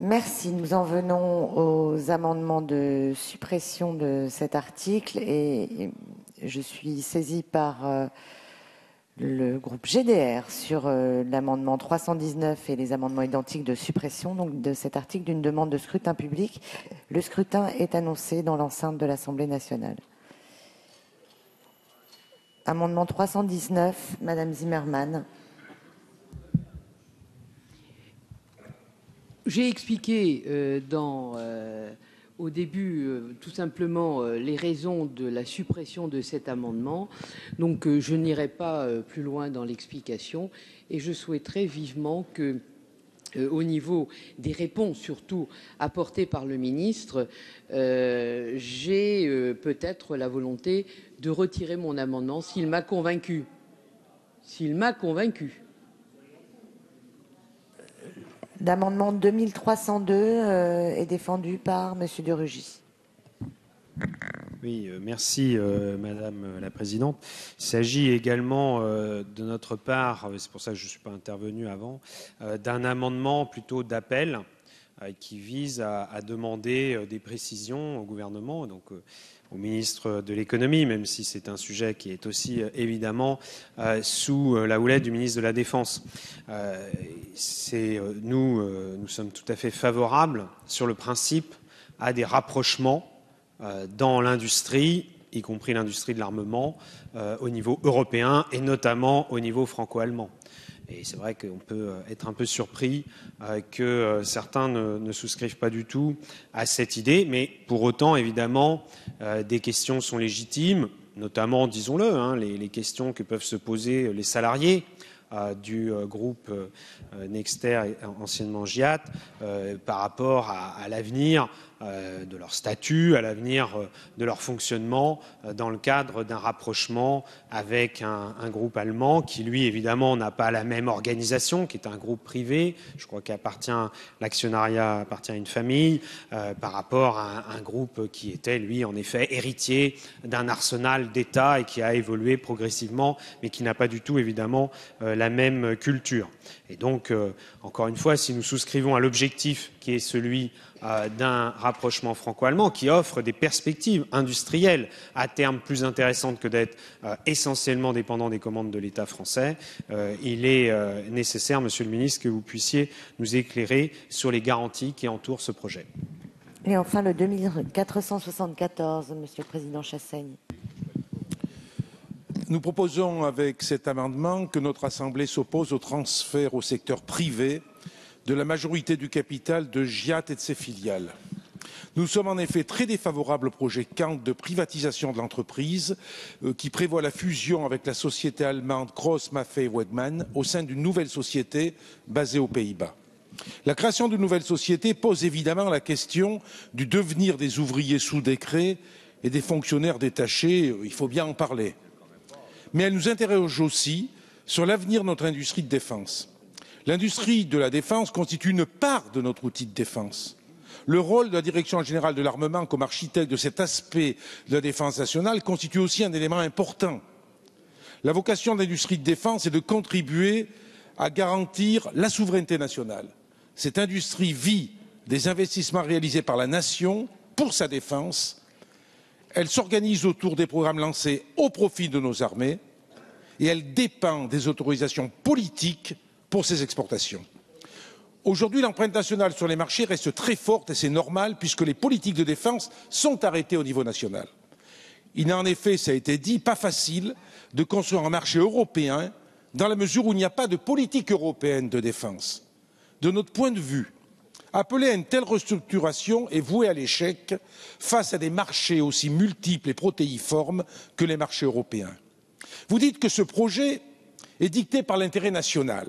Merci. Nous en venons aux amendements de suppression de cet article et je suis saisie par euh, le groupe GDR sur euh, l'amendement 319 et les amendements identiques de suppression de cet article d'une demande de scrutin public. Le scrutin est annoncé dans l'enceinte de l'Assemblée nationale. Amendement 319, Madame Zimmermann. J'ai expliqué euh, euh, au début euh, tout simplement les raisons de la suppression de cet amendement. Donc je n'irai pas plus loin dans l'explication et je souhaiterais vivement que au niveau des réponses surtout apportées par le ministre, j'ai peut-être la volonté de retirer mon amendement s'il m'a convaincu. S'il m'a convaincu. L'amendement 2302 euh, est défendu par Monsieur de Rugis. Oui, euh, merci euh, Madame la Présidente. Il s'agit également de notre part, c'est pour ça que je ne suis pas intervenu avant, d'un amendement plutôt d'appel qui vise à, à demander des précisions au gouvernement, donc au ministre de l'économie, même si c'est un sujet qui est aussi euh, évidemment euh, sous euh, la houlette du ministre de la Défense. Nous, sommes tout à fait favorables sur le principe à des rapprochements dans l'industrie, y compris l'industrie de l'armement, au niveau européen et notamment au niveau franco-allemand. Et c'est vrai qu'on peut euh, être un peu surpris euh, que euh, certains ne, souscrivent pas du tout à cette idée, mais pour autant, évidemment, des questions sont légitimes, notamment, disons-le, hein, les, questions que peuvent se poser les salariés du groupe Nexter, anciennement GIAT, par rapport à, l'avenir de leur statut, à l'avenir euh, de leur fonctionnement euh, dans le cadre d'un rapprochement avec un, groupe allemand qui, lui, évidemment, n'a pas la même organisation, qui est un groupe privé. Je crois qu'appartient l'actionnariat appartient à une famille euh, par rapport à un, groupe qui était, lui, en effet, héritier d'un arsenal d'État et qui a évolué progressivement, mais qui n'a pas du tout, évidemment, euh, la même culture. Et donc, euh, encore une fois, si nous souscrivons à l'objectif qui est celui euh, d'un rapprochement franco-allemand qui offre des perspectives industrielles à terme plus intéressantes que d'être euh, essentiellement dépendant des commandes de l'État français, euh, il est euh, nécessaire, Monsieur le Ministre, que vous puissiez nous éclairer sur les garanties qui entourent ce projet. Et enfin, le 2474, Monsieur le Président Chassaigne. Nous proposons avec cet amendement que notre Assemblée s'oppose au transfert au secteur privé de la majorité du capital de GIAT et de ses filiales. Nous sommes en effet très défavorables au projet Kant de privatisation de l'entreprise euh, qui prévoit la fusion avec la société allemande Gross Maffei Wegmann au sein d'une nouvelle société basée aux Pays-Bas. La création d'une nouvelle société pose évidemment la question du devenir des ouvriers sous décret et des fonctionnaires détachés. Il faut bien en parler mais elle nous interroge aussi sur l'avenir de notre industrie de défense. L'industrie de la défense constitue une part de notre outil de défense. Le rôle de la Direction générale de l'armement comme architecte de cet aspect de la défense nationale constitue aussi un élément important. La vocation de l'industrie de défense est de contribuer à garantir la souveraineté nationale. Cette industrie vit des investissements réalisés par la nation pour sa défense elle s'organise autour des programmes lancés au profit de nos armées et elle dépend des autorisations politiques pour ses exportations. Aujourd'hui, l'empreinte nationale sur les marchés reste très forte et c'est normal puisque les politiques de défense sont arrêtées au niveau national. Il n'est en effet, ça a été dit, pas facile de construire un marché européen dans la mesure où il n'y a pas de politique européenne de défense. De notre point de vue, Appeler à une telle restructuration est voué à l'échec face à des marchés aussi multiples et protéiformes que les marchés européens. Vous dites que ce projet est dicté par l'intérêt national.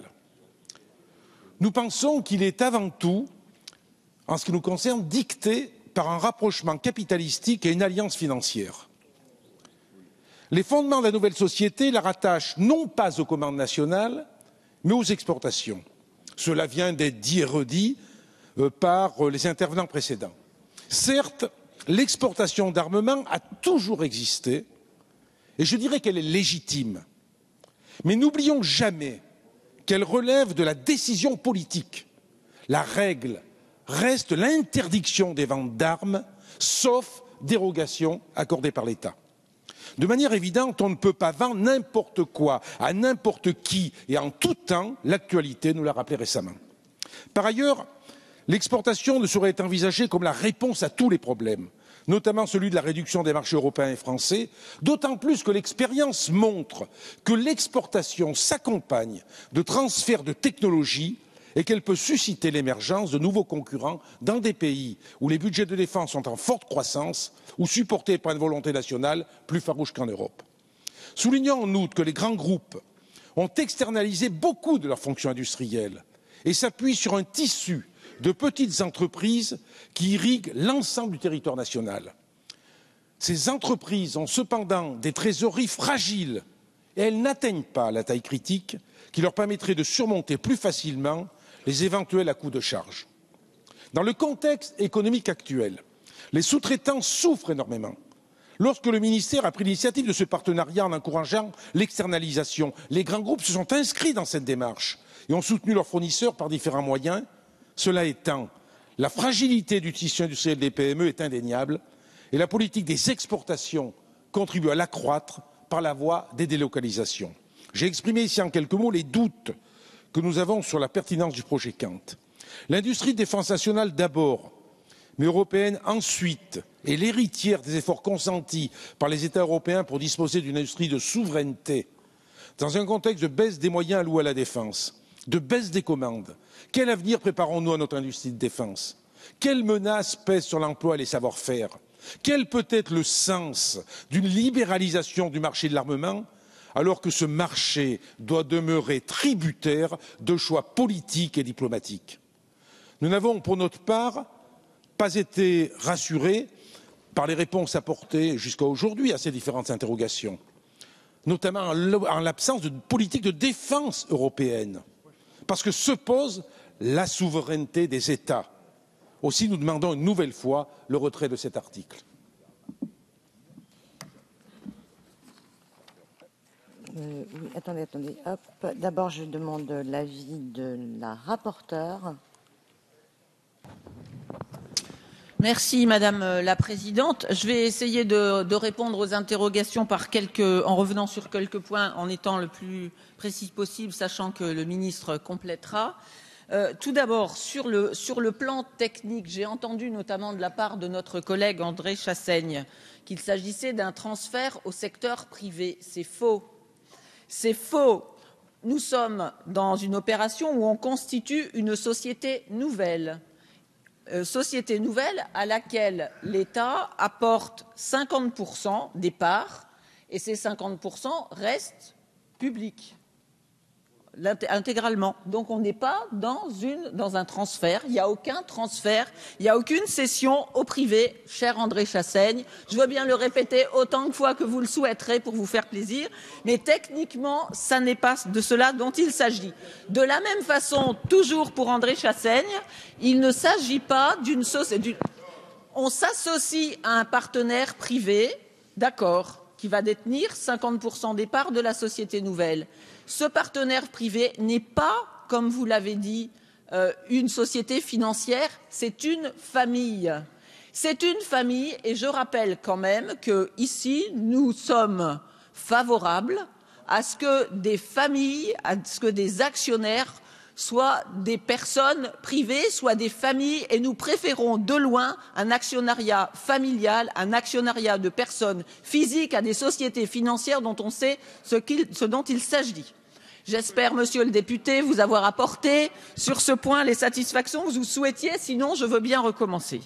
Nous pensons qu'il est avant tout, en ce qui nous concerne, dicté par un rapprochement capitalistique et une alliance financière. Les fondements de la nouvelle société la rattachent non pas aux commandes nationales, mais aux exportations. Cela vient d'être dit et redit euh, par euh, les intervenants précédents. Certes, l'exportation d'armement a toujours existé, et je dirais qu'elle est légitime. Mais n'oublions jamais qu'elle relève de la décision politique. La règle reste l'interdiction des ventes d'armes, sauf dérogation accordée par l'État. De manière évidente, on ne peut pas vendre n'importe quoi à n'importe qui et en tout temps, l'actualité nous l'a rappelé récemment. Par ailleurs, l'exportation ne saurait être envisagée comme la réponse à tous les problèmes, notamment celui de la réduction des marchés européens et français, d'autant plus que l'expérience montre que l'exportation s'accompagne de transferts de technologies et qu'elle peut susciter l'émergence de nouveaux concurrents dans des pays où les budgets de défense sont en forte croissance ou supportés par une volonté nationale plus farouche qu'en Europe. Soulignons en outre que les grands groupes ont externalisé beaucoup de leurs fonctions industrielles et s'appuient sur un tissu de petites entreprises qui irriguent l'ensemble du territoire national. Ces entreprises ont cependant des trésoreries fragiles et elles n'atteignent pas la taille critique qui leur permettrait de surmonter plus facilement les éventuels à coûts de charge. Dans le contexte économique actuel, les sous-traitants souffrent énormément. Lorsque le ministère a pris l'initiative de ce partenariat en encourageant l'externalisation, les grands groupes se sont inscrits dans cette démarche et ont soutenu leurs fournisseurs par différents moyens. Cela étant, la fragilité du tissu industriel des PME est indéniable et la politique des exportations contribue à l'accroître par la voie des délocalisations. J'ai exprimé ici en quelques mots les doutes que nous avons sur la pertinence du projet Kant. L'industrie de défense nationale d'abord, mais européenne ensuite, est l'héritière des efforts consentis par les États européens pour disposer d'une industrie de souveraineté. Dans un contexte de baisse des moyens alloués à la défense, de baisse des commandes, quel avenir préparons-nous à notre industrie de défense? Quelles menaces pèsent sur l'emploi et les savoir-faire? Quel peut être le sens d'une libéralisation du marché de l'armement alors que ce marché doit demeurer tributaire de choix politiques et diplomatiques? Nous n'avons, pour notre part, pas été rassurés par les réponses apportées jusqu'à aujourd'hui à ces différentes interrogations, notamment en l'absence de politique de défense européenne, parce que se pose la souveraineté des États. Aussi, nous demandons une nouvelle fois le retrait de cet article. Euh, oui, attendez, attendez. D'abord, je demande l'avis de la rapporteure. Merci Madame la Présidente. Je vais essayer de, répondre aux interrogations en revenant sur quelques points, en étant le plus précis possible, sachant que le ministre complétera. Euh, tout d'abord, sur le plan technique, j'ai entendu notamment de la part de notre collègue André Chassaigne qu'il s'agissait d'un transfert au secteur privé. C'est faux c'est faux. Nous sommes dans une opération où on constitue une société nouvelle. Euh, société nouvelle à laquelle l'État apporte 50% des parts et ces 50% restent publics intégralement. Donc on n'est pas dans, un transfert, il n'y a aucun transfert, il n'y a aucune cession au privé, cher André Chassaigne. Je veux bien le répéter autant de fois que vous le souhaiterez pour vous faire plaisir, mais techniquement, ça n'est pas de cela dont il s'agit. De la même façon, toujours pour André Chassaigne, il ne s'agit pas d'une société. On s'associe à un partenaire privé, d'accord, qui va détenir 50% des parts de la société nouvelle ce partenaire privé n'est pas, comme vous l'avez dit, euh, une société financière, c'est une famille. C'est une famille et je rappelle quand même que ici nous sommes favorables à ce que des familles, à ce que des actionnaires soient des personnes privées, soit des familles, et nous préférons de loin un actionnariat familial, un actionnariat de personnes physiques à des sociétés financières dont on sait ce, ce dont il s'agit. J'espère, monsieur le député, vous avoir apporté sur ce point les satisfactions que vous souhaitiez, sinon je veux bien recommencer.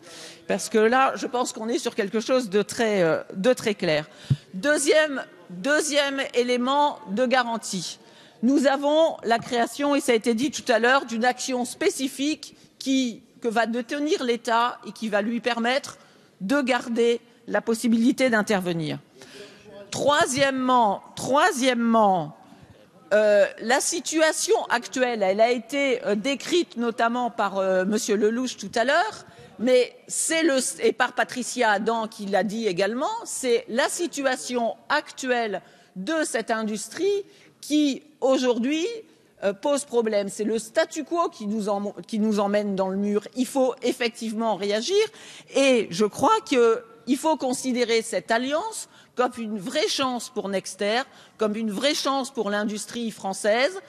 Parce que là, je pense qu'on est sur quelque chose de très, euh, clair. Deuxième élément de garantie. Nous avons la création, et ça a été dit tout à l'heure, d'une action spécifique qui, que va détenir l'État et qui va lui permettre de garder la possibilité d'intervenir. Troisièmement, euh, la situation actuelle, elle a été euh, décrite notamment par euh, Monsieur Lelouch tout à l'heure, mais c'est et par Patricia Adam qui l'a dit également, c'est la situation actuelle de cette industrie qui aujourd'hui euh, pose problème. C'est le statu quo qui nous, qui nous emmène dans le mur. Il faut effectivement réagir et je crois qu'il faut considérer cette alliance comme une vraie chance pour Nexter, comme une vraie chance pour l'industrie française,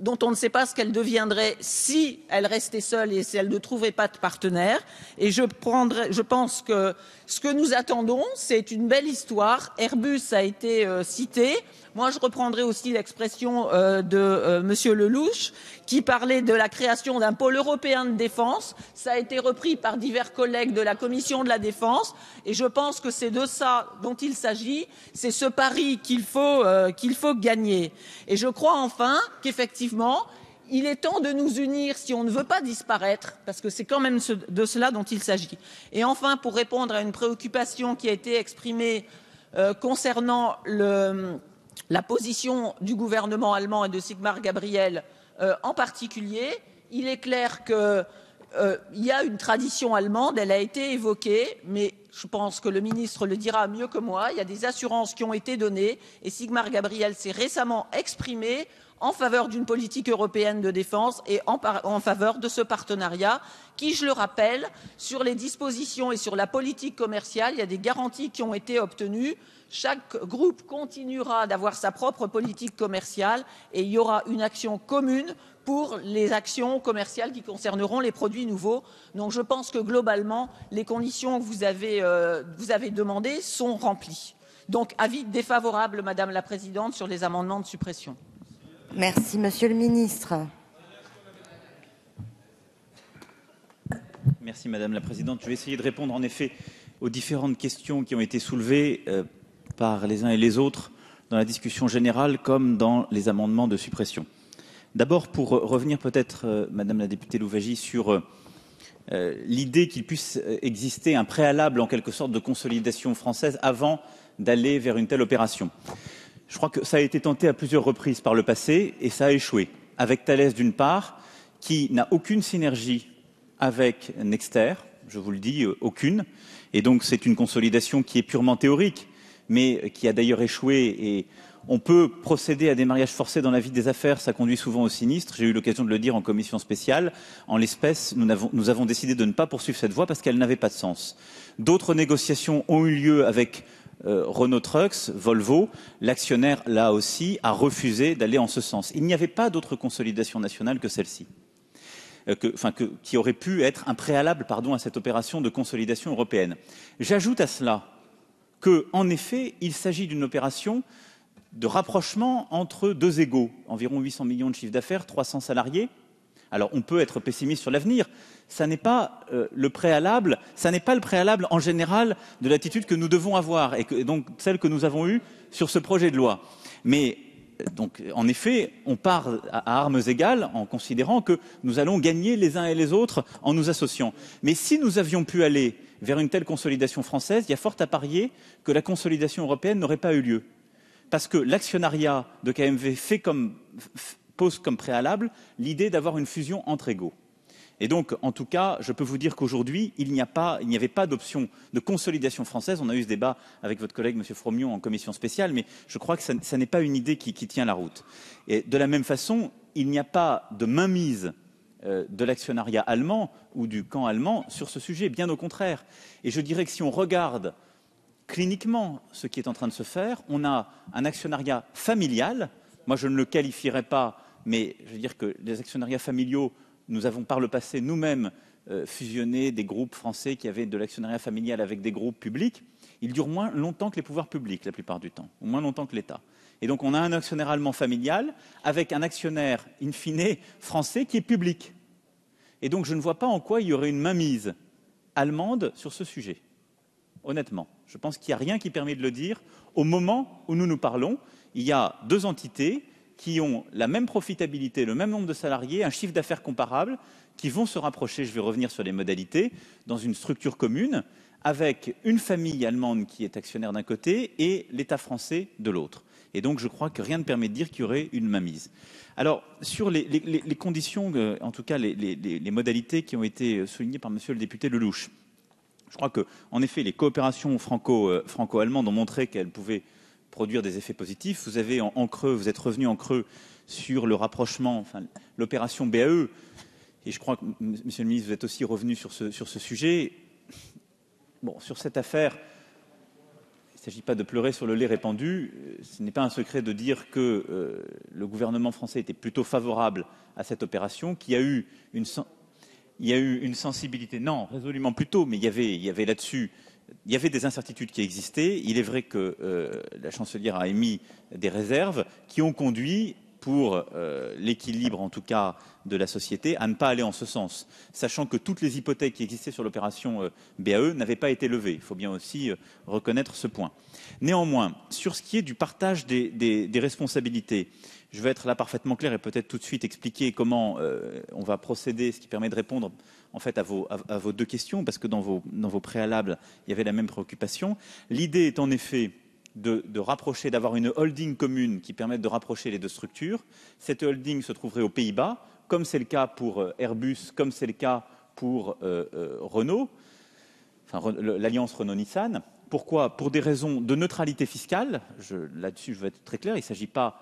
dont on ne sait pas ce qu'elle deviendrait si elle restait seule et si elle ne trouvait pas de partenaire. Et je, pense que ce que nous attendons, c'est une belle histoire. Airbus a été euh, cité. Moi, je reprendrai aussi l'expression euh, de euh, Monsieur Lelouch, qui parlait de la création d'un pôle européen de défense. Ça a été repris par divers collègues de la Commission de la défense, et je pense que c'est de ça dont il s'agit. C'est ce pari qu'il faut, euh, qu'il faut gagner. Et je crois enfin qu'effectivement, il est temps de nous unir si on ne veut pas disparaître, parce que c'est quand même de cela dont il s'agit. Et enfin, pour répondre à une préoccupation qui a été exprimée euh, concernant la position du gouvernement allemand et de Sigmar Gabriel en particulier. Il est clair qu'il euh, y a une tradition allemande, elle a été évoquée, mais je pense que le ministre le dira mieux que moi. Il y a des assurances qui ont été données et Sigmar Gabriel s'est récemment exprimé en faveur d'une politique européenne de défense et en, faveur de ce partenariat qui, je le rappelle, sur les dispositions et sur la politique commerciale, il y a des garanties qui ont été obtenues chaque groupe continuera d'avoir sa propre politique commerciale et il y aura une action commune pour les actions commerciales qui concerneront les produits nouveaux. Donc je pense que globalement, les conditions que vous avez, euh, vous avez demandées sont remplies. Donc avis défavorable, Madame la Présidente, sur les amendements de suppression. Merci, Monsieur le Ministre. Merci Madame la Présidente. Je vais essayer de répondre en effet aux différentes questions qui ont été soulevées. Euh, par les uns et les autres dans la discussion générale comme dans les amendements de suppression. D'abord, pour revenir peut-être, euh, Madame la députée Louvagie, sur euh, l'idée qu'il puisse exister un préalable en quelque sorte de consolidation française avant d'aller vers une telle opération. Je crois que ça a été tenté à plusieurs reprises par le passé et ça a échoué. Avec Thales d'une part, qui n'a aucune synergie avec Nexter, je vous le dis, euh, aucune. Et donc c'est une consolidation qui est purement théorique mais qui a d'ailleurs échoué. Et on peut procéder à des mariages forcés dans la vie des affaires, ça conduit souvent au sinistre. J'ai eu l'occasion de le dire en commission spéciale. En l'espèce, nous, avons décidé de ne pas poursuivre cette voie parce qu'elle n'avait pas de sens. D'autres négociations ont eu lieu avec euh, Renault Trucks, Volvo. L'actionnaire, là aussi, a refusé d'aller en ce sens. Il n'y avait pas d'autre consolidation nationale que celle-ci. Euh, qui aurait pu être un préalable à cette opération de consolidation européenne. J'ajoute à cela qu'en effet, il s'agit d'une opération de rapprochement entre deux égaux, environ 800 millions de chiffre d'affaires, 300 salariés. Alors on peut être pessimiste sur l'avenir, ça n'est pas euh, le préalable, ça n'est pas le préalable en général de l'attitude que nous devons avoir et, que, et donc celle que nous avons eue sur ce projet de loi. Mais donc, en effet, on part à armes égales en considérant que nous allons gagner les uns et les autres en nous associant. Mais si nous avions pu aller vers une telle consolidation française, il y a fort à parier que la consolidation européenne n'aurait pas eu lieu. Parce que l'actionnariat de KMV pose comme préalable l'idée d'avoir une fusion entre égaux. Et donc, en tout cas, je peux vous dire qu'aujourd'hui, il n'y avait pas d'option de consolidation française. On a eu ce débat avec votre collègue, M. Fromion, en commission spéciale, mais je crois que ça, ça n'est pas une idée qui, qui, tient la route. Et de la même façon, il n'y a pas de mainmise euh, de l'actionnariat allemand ou du camp allemand sur ce sujet, bien au contraire. Et je dirais que si on regarde cliniquement ce qui est en train de se faire, on a un actionnariat familial. Moi, je ne le qualifierais pas, mais je veux dire que les actionnariats familiaux, nous avons par le passé nous-mêmes euh, fusionné des groupes français qui avaient de l'actionnariat familial avec des groupes publics. Ils durent moins longtemps que les pouvoirs publics la plupart du temps, ou moins longtemps que l'État. Et donc on a un actionnaire allemand familial avec un actionnaire in fine français qui est public. Et donc je ne vois pas en quoi il y aurait une mainmise allemande sur ce sujet. Honnêtement, je pense qu'il n'y a rien qui permet de le dire. Au moment où nous nous parlons, il y a deux entités qui ont la même profitabilité, le même nombre de salariés, un chiffre d'affaires comparable, qui vont se rapprocher, je vais revenir sur les modalités, dans une structure commune, avec une famille allemande qui est actionnaire d'un côté et l'État français de l'autre. Et donc je crois que rien ne permet de dire qu'il y aurait une mainmise. Alors, sur les, conditions, euh, en tout cas les, modalités qui ont été soulignées par monsieur le député Lelouch, je crois qu'en effet, les coopérations euh, franco-allemandes ont montré qu'elles pouvaient produire des effets positifs. Vous avez en, creux, vous êtes revenu en creux sur le rapprochement, enfin, l'opération BAE, et je crois que, Monsieur le ministre, vous êtes aussi revenu sur ce, sujet. Bon, sur cette affaire, il ne s'agit pas de pleurer sur le lait répandu. Ce n'est pas un secret de dire que euh, le gouvernement français était plutôt favorable à cette opération, qui a eu une, il y a eu une sensibilité, non, résolument plus tôt, mais il y avait là-dessus, il y avait des incertitudes qui existaient. Il est vrai que euh, la chancelière a émis des réserves qui ont conduit pour euh, l'équilibre, en tout cas, de la société, à ne pas aller en ce sens, sachant que toutes les hypothèques qui existaient sur l'opération euh, BAE n'avaient pas été levées. Il faut bien aussi reconnaître ce point. Néanmoins, sur ce qui est du partage des responsabilités, je vais être là parfaitement clair et peut-être tout de suite expliquer comment on va procéder, ce qui permet de répondre en fait à vos, deux questions, parce que dans vos, préalables, il y avait la même préoccupation. L'idée est en effet de, rapprocher, d'avoir une holding commune qui permette de rapprocher les deux structures. Cette holding se trouverait aux Pays-Bas, comme c'est le cas pour euh, Airbus, comme c'est le cas pour euh, euh, Renault, l'alliance Renault-Nissan. Pourquoi? Pour des raisons de neutralité fiscale. Là-dessus, je veux être très clair. Il ne s'agit pas,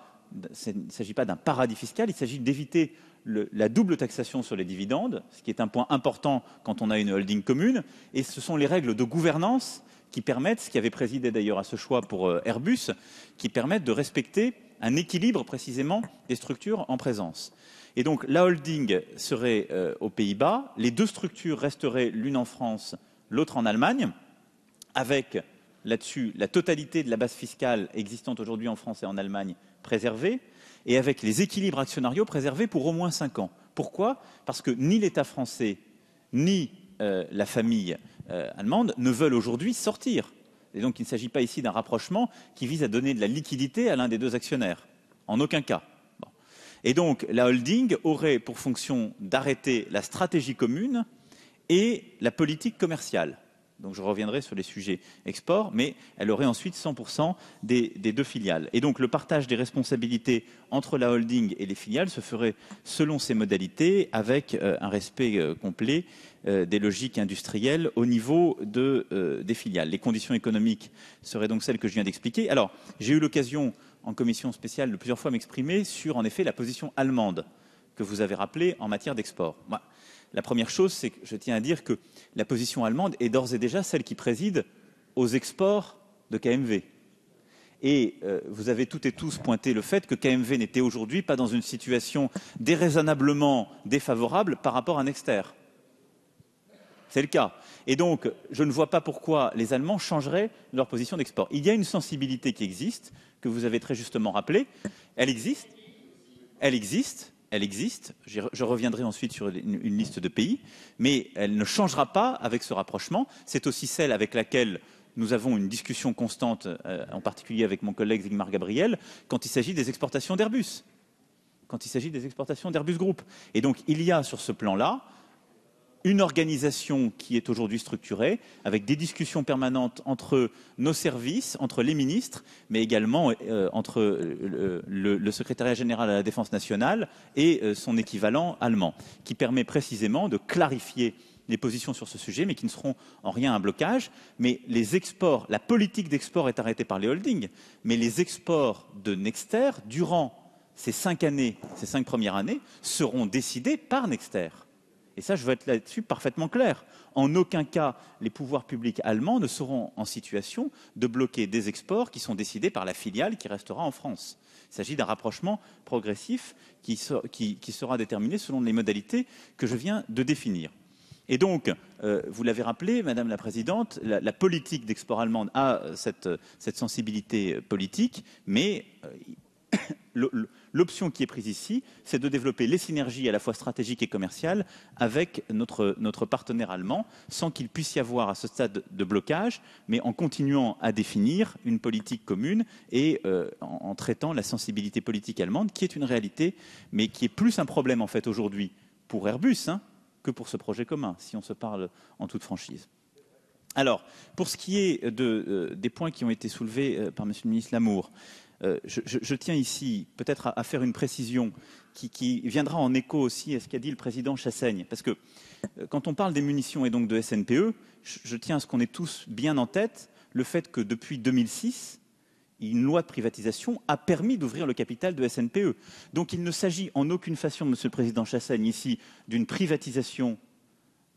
pas d'un paradis fiscal. Il s'agit d'éviter la double taxation sur les dividendes, ce qui est un point important quand on a une holding commune. Et ce sont les règles de gouvernance qui permettent, ce qui avait présidé d'ailleurs à ce choix pour euh, Airbus, qui permettent de respecter un équilibre précisément des structures en présence. Et donc la holding serait euh, aux Pays-Bas, les deux structures resteraient l'une en France, l'autre en Allemagne, avec là-dessus la totalité de la base fiscale existante aujourd'hui en France et en Allemagne préservée, et avec les équilibres actionnariaux préservés pour au moins cinq ans. Pourquoi? Parce que ni l'État français, ni euh, la famille euh, allemande ne veulent aujourd'hui sortir. Et donc il ne s'agit pas ici d'un rapprochement qui vise à donner de la liquidité à l'un des deux actionnaires. En aucun cas. Et donc la holding aurait pour fonction d'arrêter la stratégie commune et la politique commerciale. Donc je reviendrai sur les sujets export, mais elle aurait ensuite 100% des, deux filiales. Et donc le partage des responsabilités entre la holding et les filiales se ferait selon ces modalités, avec euh, un respect euh, complet euh, des logiques industrielles au niveau de, des filiales. Les conditions économiques seraient donc celles que je viens d'expliquer. Alors j'ai eu l'occasion en commission spéciale de plusieurs fois m'exprimer sur en effet la position allemande que vous avez rappelée en matière d'export. La première chose, c'est que je tiens à dire que la position allemande est d'ores et déjà celle qui préside aux exports de KMV. Et euh, vous avez toutes et tous pointé le fait que KMV n'était aujourd'hui pas dans une situation déraisonnablement défavorable par rapport à Nexter. C'est le cas. Et donc, je ne vois pas pourquoi les Allemands changeraient leur position d'export. Il y a une sensibilité qui existe, que vous avez très justement rappelée. Elle existe. Elle existe elle existe. Je reviendrai ensuite sur une, liste de pays, mais elle ne changera pas avec ce rapprochement. C'est aussi celle avec laquelle nous avons une discussion constante, euh, en particulier avec mon collègue Zygmar Gabriel, quand il s'agit des exportations d'Airbus. Quand il s'agit des exportations d'Airbus Group. Et donc, il y a sur ce plan-là une organisation qui est aujourd'hui structurée, avec des discussions permanentes entre nos services, entre les ministres, mais également euh, entre le, le, le, secrétariat général à la défense nationale et euh, son équivalent allemand, qui permet précisément de clarifier les positions sur ce sujet, mais qui ne seront en rien un blocage. Mais les exports, la politique d'export est arrêtée par les holdings, mais les exports de Nexter, durant ces cinq années, ces cinq premières années, seront décidés par Nexter. Et ça, je veux être là-dessus parfaitement clair. En aucun cas, les pouvoirs publics allemands ne seront en situation de bloquer des exports qui sont décidés par la filiale qui restera en France. Il s'agit d'un rapprochement progressif qui, sera déterminé selon les modalités que je viens de définir. Et donc, euh, vous l'avez rappelé, Madame la Présidente, la, politique d'export allemande a cette, cette, sensibilité politique, mais euh, L'option qui est prise ici, c'est de développer les synergies à la fois stratégiques et commerciales avec notre, partenaire allemand, sans qu'il puisse y avoir à ce stade de blocage, mais en continuant à définir une politique commune et euh, en, traitant la sensibilité politique allemande, qui est une réalité, mais qui est plus un problème en fait aujourd'hui pour Airbus hein, que pour ce projet commun, si on se parle en toute franchise. Alors, pour ce qui est euh, des points qui ont été soulevés euh, par Monsieur le ministre Lamour, euh, je, tiens ici peut-être à, à, faire une précision qui, qui, viendra en écho aussi à ce qu'a dit le président Chassaigne. Parce que euh, quand on parle des munitions et donc de SNPE, je, je tiens à ce qu'on ait tous bien en tête le fait que depuis 2006, une loi de privatisation a permis d'ouvrir le capital de SNPE. Donc il ne s'agit en aucune façon, Monsieur le Président Chassaigne, ici, d'une privatisation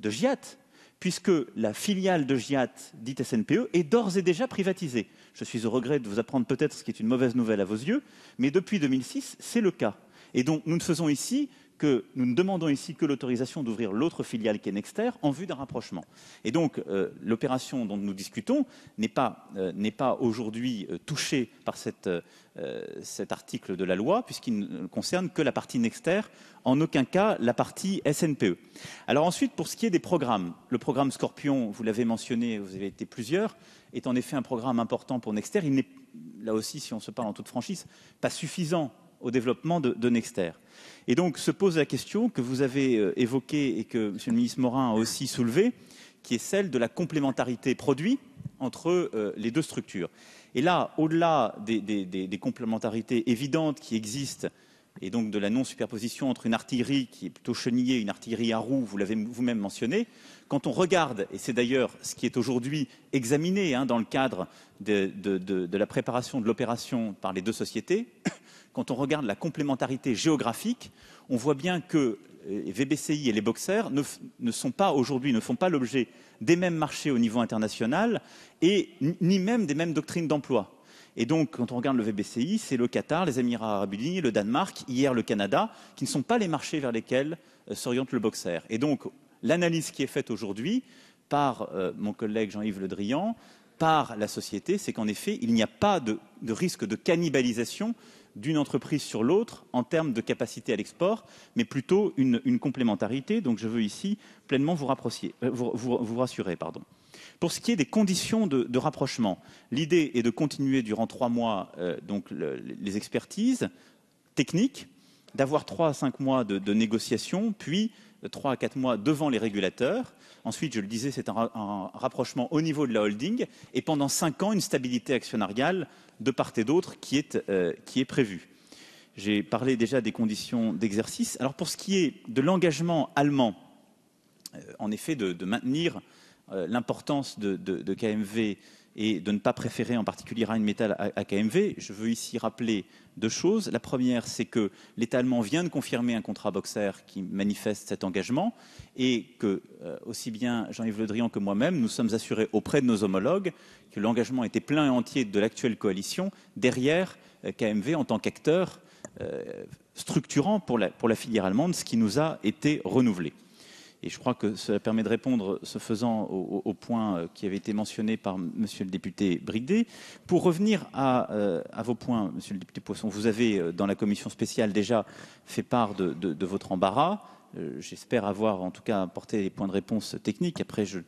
de GIAT, puisque la filiale de GIAT, dite SNPE, est d'ores et déjà privatisée. Je suis au regret de vous apprendre peut-être ce qui est une mauvaise nouvelle à vos yeux, mais depuis 2006, c'est le cas. Et donc nous ne faisons ici que nous ne demandons ici que l'autorisation d'ouvrir l'autre filiale qui est Nexter en vue d'un rapprochement. Et donc euh, l'opération dont nous discutons n'est pas, euh, aujourd'hui euh, touchée par cet article de la loi puisqu'il ne concerne que la partie Nexter, en aucun cas la partie SNPE. Alors ensuite, pour ce qui est des programmes, le programme Scorpion, vous l'avez mentionné, vous avez été plusieurs, est en effet un programme important pour Nexter. Il n'est, là aussi, si on se parle en toute franchise, pas suffisant au développement de, Nexter. Et donc se pose la question que vous avez euh, évoquée et que M. le ministre Morin a aussi soulevée, qui est celle de la complémentarité produit entre euh, les deux structures. Et là, au-delà des, complémentarités évidentes qui existent, et donc de la non-superposition entre une artillerie qui est plutôt chenillée une artillerie à roues, vous l'avez vous-même mentionné, quand on regarde, et c'est d'ailleurs ce qui est aujourd'hui examiné hein, dans le cadre de la préparation de l'opération par les deux sociétés, quand on regarde la complémentarité géographique, on voit bien que euh, VBCI et les boxers ne, sont pas aujourd'hui, ne font pas l'objet des mêmes marchés au niveau international et ni même des mêmes doctrines d'emploi. Et donc, quand on regarde le VBCI, c'est le Qatar, les Émirats arabes unis, le Danemark, hier le Canada, qui ne sont pas les marchés vers lesquels euh, s'oriente le boxer. Et donc, l'analyse qui est faite aujourd'hui par euh, mon collègue Jean-Yves Le Drian, par la société, c'est qu'en effet, il n'y a pas de risque de cannibalisation d'une entreprise sur l'autre en termes de capacité à l'export, mais plutôt une, complémentarité. Donc je veux ici pleinement vous, euh, rassurer. Pour ce qui est des conditions de, rapprochement, l'idée est de continuer durant trois mois euh, donc le, les expertises techniques, d'avoir trois à cinq mois de, négociations, puis trois à quatre mois devant les régulateurs. Ensuite, je le disais, c'est un, rapprochement au niveau de la holding et pendant cinq ans, une stabilité actionnariale de part et d'autre qui est, euh, qui est prévue. J'ai parlé déjà des conditions d'exercice. Alors pour ce qui est de l'engagement allemand, euh, en effet, de, maintenir euh, l'importance de KMV et de ne pas préférer en particulier Rheinmetall à, KMV, je veux ici rappeler deux choses. La première, c'est que l'État allemand vient de confirmer un contrat Boxer qui manifeste cet engagement et que, euh, aussi bien Jean-Yves Le Drian que moi-même, nous sommes assurés auprès de nos homologues que l'engagement était plein et entier de l'actuelle coalition derrière euh, KMV en tant qu'acteur euh, structurant pour la filière allemande, ce qui nous a été renouvelé. Et je crois que cela permet de répondre, ce faisant, au, au point euh, qui avait été mentionné par Monsieur le député Bridé. Pour revenir à, euh, vos points, Monsieur le député Poisson, vous avez, euh, dans la commission spéciale, déjà fait part de, votre embarras. J'espère avoir, en tout cas, apporté des points de réponse techniques. Après, je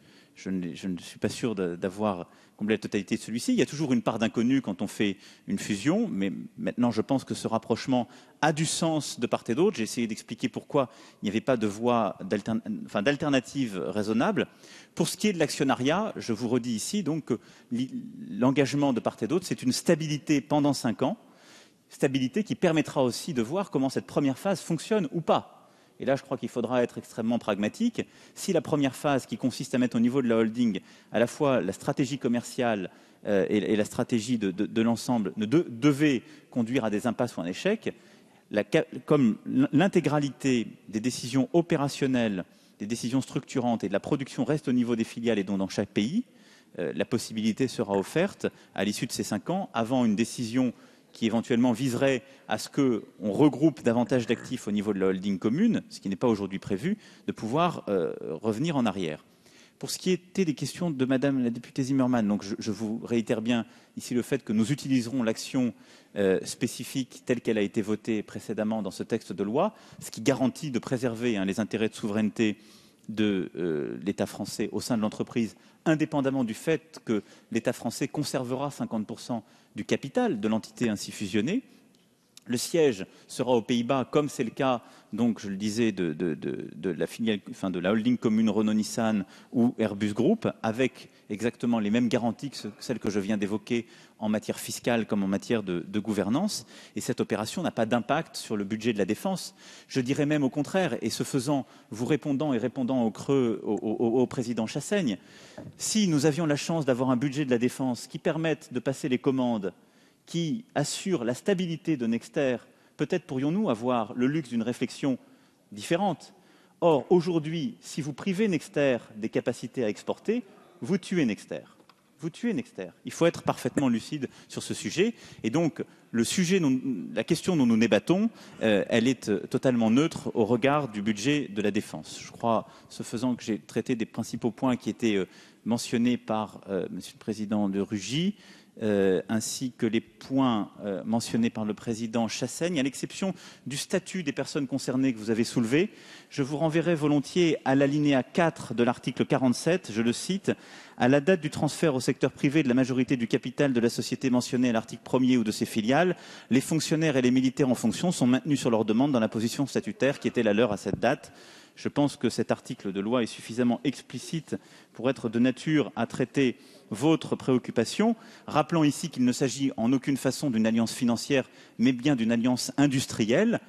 ne suis pas sûr d'avoir comblé la totalité de celui-ci. Il y a toujours une part d'inconnu quand on fait une fusion, mais maintenant je pense que ce rapprochement a du sens de part et d'autre. J'ai essayé d'expliquer pourquoi il n'y avait pas de voie d'alternative raisonnable. Pour ce qui est de l'actionnariat, je vous redis ici donc que l'engagement de part et d'autre, c'est une stabilité pendant cinq ans, stabilité qui permettra aussi de voir comment cette première phase fonctionne ou pas et là je crois qu'il faudra être extrêmement pragmatique, si la première phase qui consiste à mettre au niveau de la holding à la fois la stratégie commerciale euh, et, la stratégie de, l'ensemble ne de, devait conduire à des impasses ou un échec, comme l'intégralité des décisions opérationnelles, des décisions structurantes et de la production reste au niveau des filiales et donc dans chaque pays, euh, la possibilité sera offerte à l'issue de ces cinq ans, avant une décision qui éventuellement viserait à ce qu'on regroupe davantage d'actifs au niveau de la holding commune, ce qui n'est pas aujourd'hui prévu, de pouvoir euh, revenir en arrière. Pour ce qui était des questions de Madame la députée Zimmermann, je vous réitère bien ici le fait que nous utiliserons l'action euh, spécifique telle qu'elle a été votée précédemment dans ce texte de loi, ce qui garantit de préserver hein, les intérêts de souveraineté de euh, l'État français au sein de l'entreprise, indépendamment du fait que l'État français conservera 50 du capital de l'entité ainsi fusionnée. Le siège sera aux Pays-Bas, comme c'est le cas, donc je le disais, de, la filiale, de la holding commune Renault-Nissan ou Airbus Group, avec exactement les mêmes garanties que celles que je viens d'évoquer en matière fiscale comme en matière de, gouvernance. Et cette opération n'a pas d'impact sur le budget de la défense. Je dirais même au contraire, et ce faisant, vous répondant et répondant au creux au président Chassaigne, si nous avions la chance d'avoir un budget de la défense qui permette de passer les commandes qui assure la stabilité de Nexter, peut-être pourrions-nous avoir le luxe d'une réflexion différente. Or, aujourd'hui, si vous privez Nexter des capacités à exporter, vous tuez Nexter. Vous tuez Nexter. Il faut être parfaitement lucide sur ce sujet. Et donc, le sujet, la question dont nous débattons, euh, elle est euh, totalement neutre au regard du budget de la défense. Je crois, ce faisant, que j'ai traité des principaux points qui étaient euh, mentionnés par Monsieur le Président de Rugy. Euh, ainsi que les points euh, mentionnés par le président Chassaigne, à l'exception du statut des personnes concernées que vous avez soulevé. Je vous renverrai volontiers à l'alinéa 4 de l'article 47, je le cite, à la date du transfert au secteur privé de la majorité du capital de la société mentionnée à l'article 1er ou de ses filiales, les fonctionnaires et les militaires en fonction sont maintenus sur leur demande dans la position statutaire qui était la leur à cette date. Je pense que cet article de loi est suffisamment explicite pour être de nature à traiter votre préoccupation, rappelant ici qu'il ne s'agit en aucune façon d'une alliance financière, mais bien d'une alliance industrielle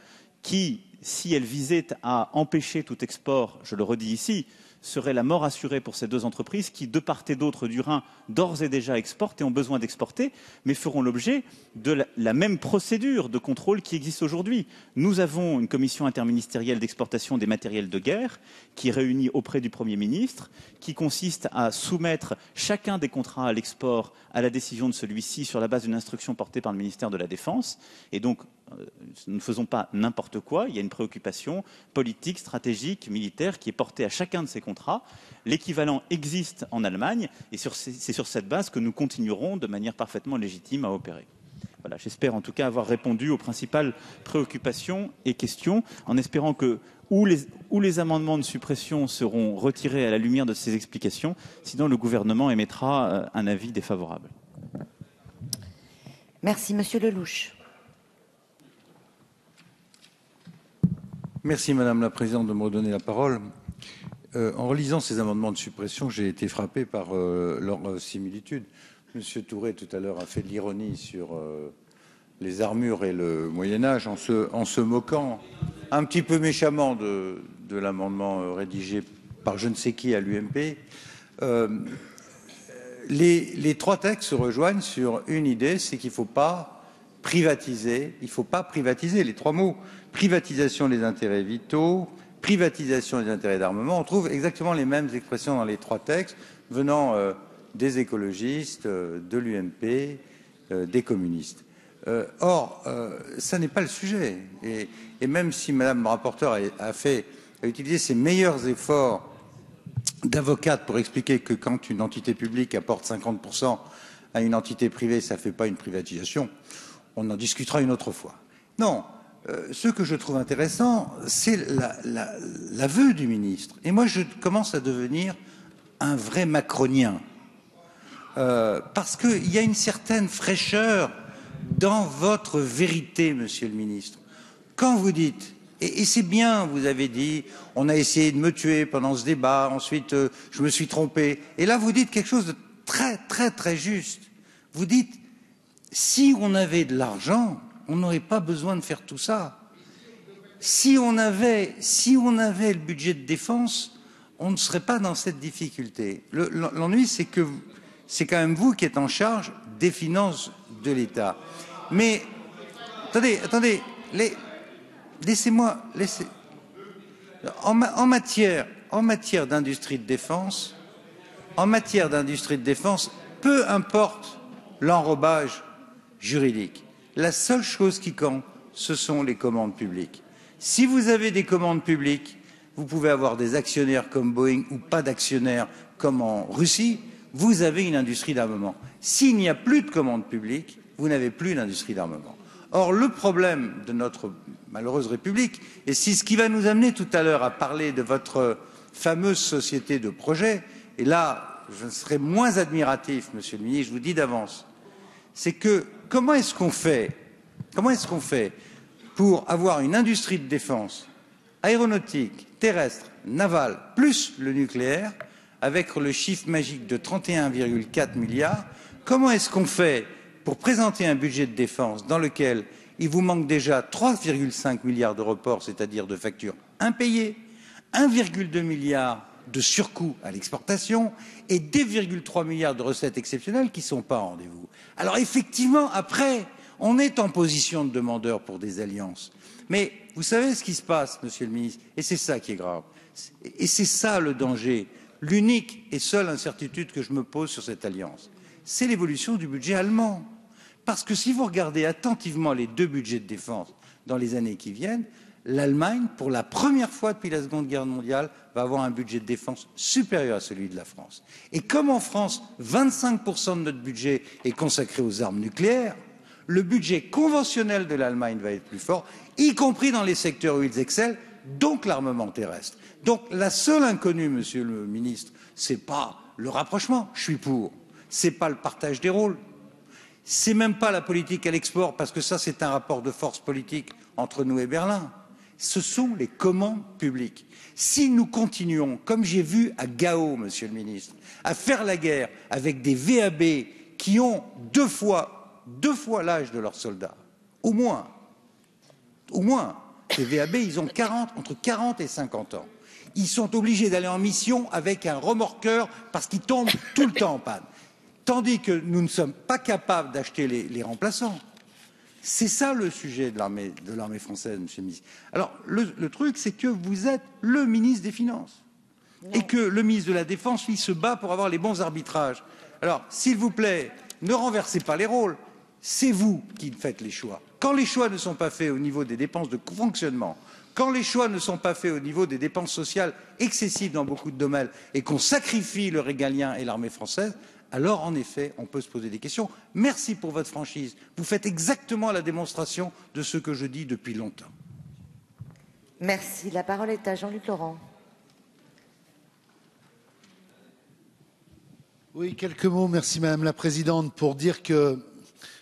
qui, si elle visait à empêcher tout export, je le redis ici, serait la mort assurée pour ces deux entreprises qui, de part et d'autre du Rhin, d'ores et déjà exportent et ont besoin d'exporter, mais feront l'objet de la, même procédure de contrôle qui existe aujourd'hui. Nous avons une commission interministérielle d'exportation des matériels de guerre qui est réunie auprès du Premier ministre, qui consiste à soumettre chacun des contrats à l'export à la décision de celui-ci sur la base d'une instruction portée par le ministère de la Défense. Et donc, nous ne faisons pas n'importe quoi. Il y a une préoccupation politique, stratégique, militaire qui est portée à chacun de ces contrats. L'équivalent existe en Allemagne et c'est sur cette base que nous continuerons de manière parfaitement légitime à opérer. Voilà, J'espère en tout cas avoir répondu aux principales préoccupations et questions en espérant que ou les, les amendements de suppression seront retirés à la lumière de ces explications, sinon le gouvernement émettra euh, un avis défavorable. Merci, Monsieur Lelouch. Merci Madame la Présidente de me redonner la parole. Euh, en relisant ces amendements de suppression, j'ai été frappé par euh, leur euh, similitude. Monsieur Touré tout à l'heure a fait de l'ironie sur les armures et le Moyen Âge en se, moquant un petit peu méchamment de, de l'amendement rédigé par je ne sais qui à l'UMP. Les, les, trois textes se rejoignent sur une idée, c'est qu'il ne faut pas privatiser, il ne faut pas privatiser les trois mots privatisation des intérêts vitaux, privatisation des intérêts d'armement. On trouve exactement les mêmes expressions dans les trois textes venant euh, des écologistes, euh, de l'UMP, euh, des communistes. or, ça n'est pas le sujet. Et, même si Madame la rapporteure a, fait, a utilisé ses meilleurs efforts d'avocate pour expliquer que quand une entité publique apporte 50% à une entité privée, ça ne fait pas une privatisation, on en discutera une autre fois. Non, euh, ce que je trouve intéressant, c'est l'aveu la, du ministre. Et moi, je commence à devenir un vrai macronien. Euh, parce qu'il y a une certaine fraîcheur dans votre vérité, monsieur le ministre. Quand vous dites, et, c'est bien, vous avez dit, on a essayé de me tuer pendant ce débat, ensuite euh, je me suis trompé, et là vous dites quelque chose de très très très juste. Vous dites, si on avait de l'argent, on n'aurait pas besoin de faire tout ça. Si on avait, si on avait le budget de défense, on ne serait pas dans cette difficulté. L'ennui, c'est que c'est quand même vous qui êtes en charge des finances de l'État. Mais attendez, attendez, laissez-moi, laissez. En, matière d'industrie de défense, en matière d'industrie de défense, peu importe l'enrobage juridique. La seule chose qui compte, ce sont les commandes publiques. Si vous avez des commandes publiques, vous pouvez avoir des actionnaires comme Boeing ou pas d'actionnaires comme en Russie, vous avez une industrie d'armement. S'il n'y a plus de commandes publiques, vous n'avez plus d'industrie d'armement. Or, le problème de notre malheureuse République, et c'est ce qui va nous amener tout à l'heure à parler de votre fameuse société de projet, et là, je serai moins admiratif, Monsieur le Ministre, je vous dis d'avance, c'est que comment est-ce qu'on fait pour avoir une industrie de défense aéronautique, terrestre, navale, plus le nucléaire, avec le chiffre magique de 31,4 milliards? Comment est-ce qu'on fait pour présenter un budget de défense dans lequel il vous manque déjà 3,5 milliards de reports, c'est-à-dire de factures impayées, 1,2 milliard de surcoût à l'exportation et 2,3 milliards de recettes exceptionnelles qui ne sont pas en rendez-vous. Alors effectivement, après, on est en position de demandeur pour des alliances. Mais vous savez ce qui se passe, Monsieur le ministre, et c'est ça qui est grave. Et c'est ça le danger. L'unique et seule incertitude que je me pose sur cette alliance, c'est l'évolution du budget allemand. Parce que si vous regardez attentivement les deux budgets de défense dans les années qui viennent, l'Allemagne, pour la première fois depuis la Seconde Guerre mondiale, va avoir un budget de défense supérieur à celui de la France. Et comme en France, 25% de notre budget est consacré aux armes nucléaires, le budget conventionnel de l'Allemagne va être plus fort, y compris dans les secteurs où ils excellent, donc l'armement terrestre. Donc la seule inconnue, Monsieur le Ministre, c'est pas le rapprochement, je suis pour, c'est pas le partage des rôles, c'est même pas la politique à l'export, parce que ça c'est un rapport de force politique entre nous et Berlin ce sont les commandes publiques. Si nous continuons, comme j'ai vu à Gao, Monsieur le Ministre, à faire la guerre avec des VAB qui ont deux fois, l'âge de leurs soldats, au moins, au moins, les VAB, ils ont 40, entre 40 et 50 ans. Ils sont obligés d'aller en mission avec un remorqueur parce qu'ils tombent tout le temps en panne. Tandis que nous ne sommes pas capables d'acheter les remplaçants. C'est ça le sujet de l'armée, de l'armée française, Monsieur le ministre. Alors, le, le truc, c'est que vous êtes le ministre des Finances. Non. Et que le ministre de la Défense, lui, se bat pour avoir les bons arbitrages. Alors, s'il vous plaît, ne renversez pas les rôles. C'est vous qui faites les choix. Quand les choix ne sont pas faits au niveau des dépenses de fonctionnement, quand les choix ne sont pas faits au niveau des dépenses sociales excessives dans beaucoup de domaines et qu'on sacrifie le régalien et l'armée française, alors en effet, on peut se poser des questions. Merci pour votre franchise. Vous faites exactement la démonstration de ce que je dis depuis longtemps. Merci. La parole est à Jean-Luc Laurent. Oui, quelques mots. Merci Madame la Présidente pour dire que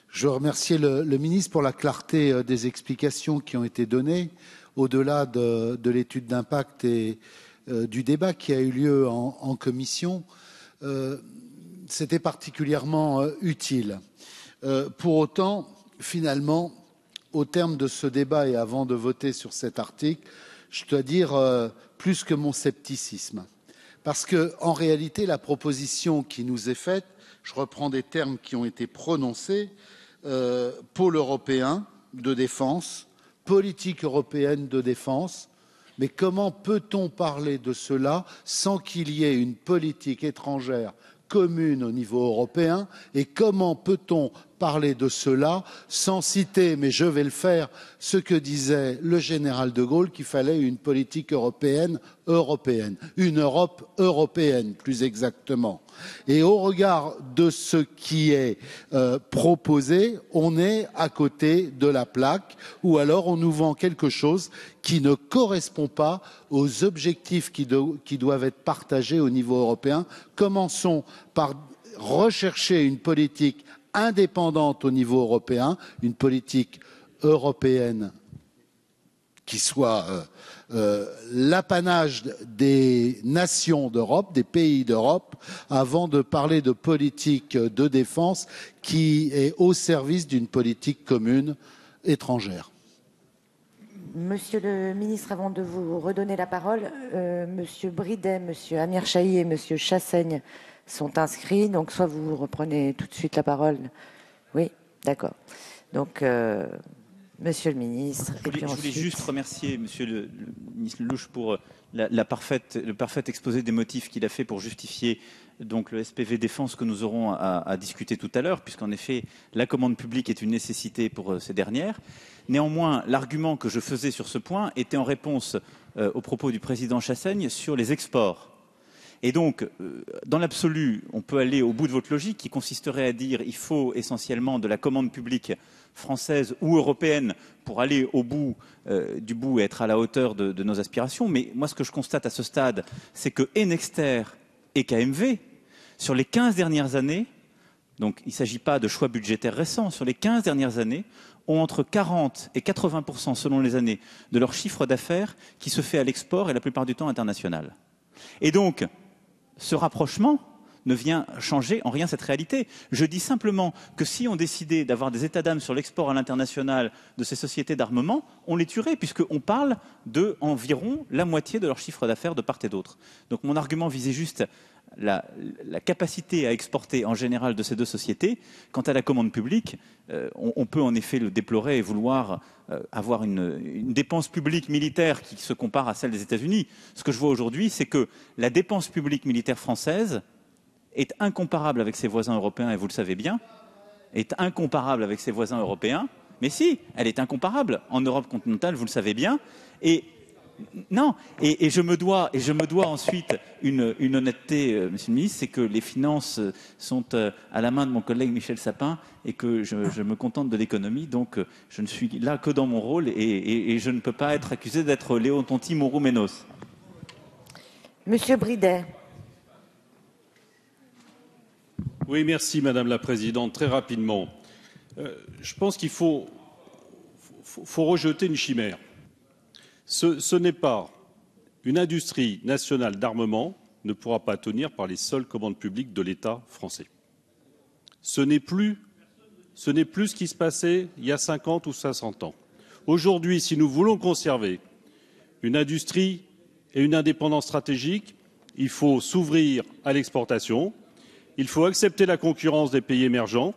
je remercie le, le ministre pour la clarté euh, des explications qui ont été données au-delà de, de l'étude d'impact et euh, du débat qui a eu lieu en, en commission. Euh, c'était particulièrement euh, utile. Euh, pour autant, finalement, au terme de ce débat et avant de voter sur cet article, je dois dire euh, plus que mon scepticisme. Parce que, en réalité, la proposition qui nous est faite, je reprends des termes qui ont été prononcés, pôle européen de défense, politique européenne de défense, mais comment peut-on parler de cela sans qu'il y ait une politique étrangère commune au niveau européen et comment peut-on parler de cela sans citer, mais je vais le faire, ce que disait le général de Gaulle, qu'il fallait une politique européenne européenne, une Europe européenne plus exactement. Et au regard de ce qui est euh, proposé, on est à côté de la plaque ou alors on nous vend quelque chose qui ne correspond pas aux objectifs qui, qui doivent être partagés au niveau européen. Commençons par rechercher une politique indépendante au niveau européen, une politique européenne qui soit euh, euh, l'apanage des nations d'Europe, des pays d'Europe, avant de parler de politique de défense qui est au service d'une politique commune étrangère. Monsieur le ministre, avant de vous redonner la parole, euh, Monsieur Bridet, Monsieur Amir Chahi et Monsieur Chassaigne sont inscrits. Donc, soit vous reprenez tout de suite la parole. Oui, d'accord. Donc, euh, Monsieur le ministre. Je voulais, je voulais juste remercier Monsieur le, le ministre Lelouch pour la, la parfaite, le parfait exposé des motifs qu'il a fait pour justifier donc le SPV défense que nous aurons à, à discuter tout à l'heure, puisqu'en effet la commande publique est une nécessité pour euh, ces dernières. Néanmoins, l'argument que je faisais sur ce point était en réponse euh, aux propos du président Chassaigne sur les exports. Et donc, euh, dans l'absolu, on peut aller au bout de votre logique qui consisterait à dire il faut essentiellement de la commande publique française ou européenne pour aller au bout euh, du bout et être à la hauteur de, nos aspirations. Mais moi, ce que je constate à ce stade, c'est que Enexter et KMV, sur les 15 dernières années, donc il ne s'agit pas de choix budgétaires récents, sur les 15 dernières années, ont entre 40 et 80% selon les années de leur chiffre d'affaires qui se fait à l'export et la plupart du temps international. Et donc, ce rapprochement ne vient changer en rien cette réalité. Je dis simplement que si on décidait d'avoir des états d'âme sur l'export à l'international de ces sociétés d'armement, on les tuerait, puisqu'on parle de environ la moitié de leur chiffre d'affaires de part et d'autre. Donc mon argument visait juste la, capacité à exporter en général de ces deux sociétés. Quant à la commande publique, euh, on, peut en effet le déplorer et vouloir euh, avoir une, une, dépense publique militaire qui se compare à celle des États-Unis. Ce que je vois aujourd'hui, c'est que la dépense publique militaire française est incomparable avec ses voisins européens, et vous le savez bien, est incomparable avec ses voisins européens. Mais si, elle est incomparable en Europe continentale, vous le savez bien. Et non, et, je me dois, et je me dois ensuite une, honnêteté, euh, Monsieur le Ministre, c'est que les finances sont euh, à la main de mon collègue Michel Sapin et que je, me contente de l'économie, donc euh, je ne suis là que dans mon rôle et, je ne peux pas être accusé d'être Léon Tonti Mourou-Ménos. Monsieur Bridet. Oui, merci Madame la Présidente. Très rapidement, je pense qu'il faut rejeter une chimère ce, n'est pas une industrie nationale d'armement ne pourra pas tenir par les seules commandes publiques de l'État français. Ce n'est plus, ce n'est plus ce qui se passait il y a 50 ou 60 ans. Aujourd'hui, si nous voulons conserver une industrie et une indépendance stratégique, il faut s'ouvrir à l'exportation, il faut accepter la concurrence des pays émergents,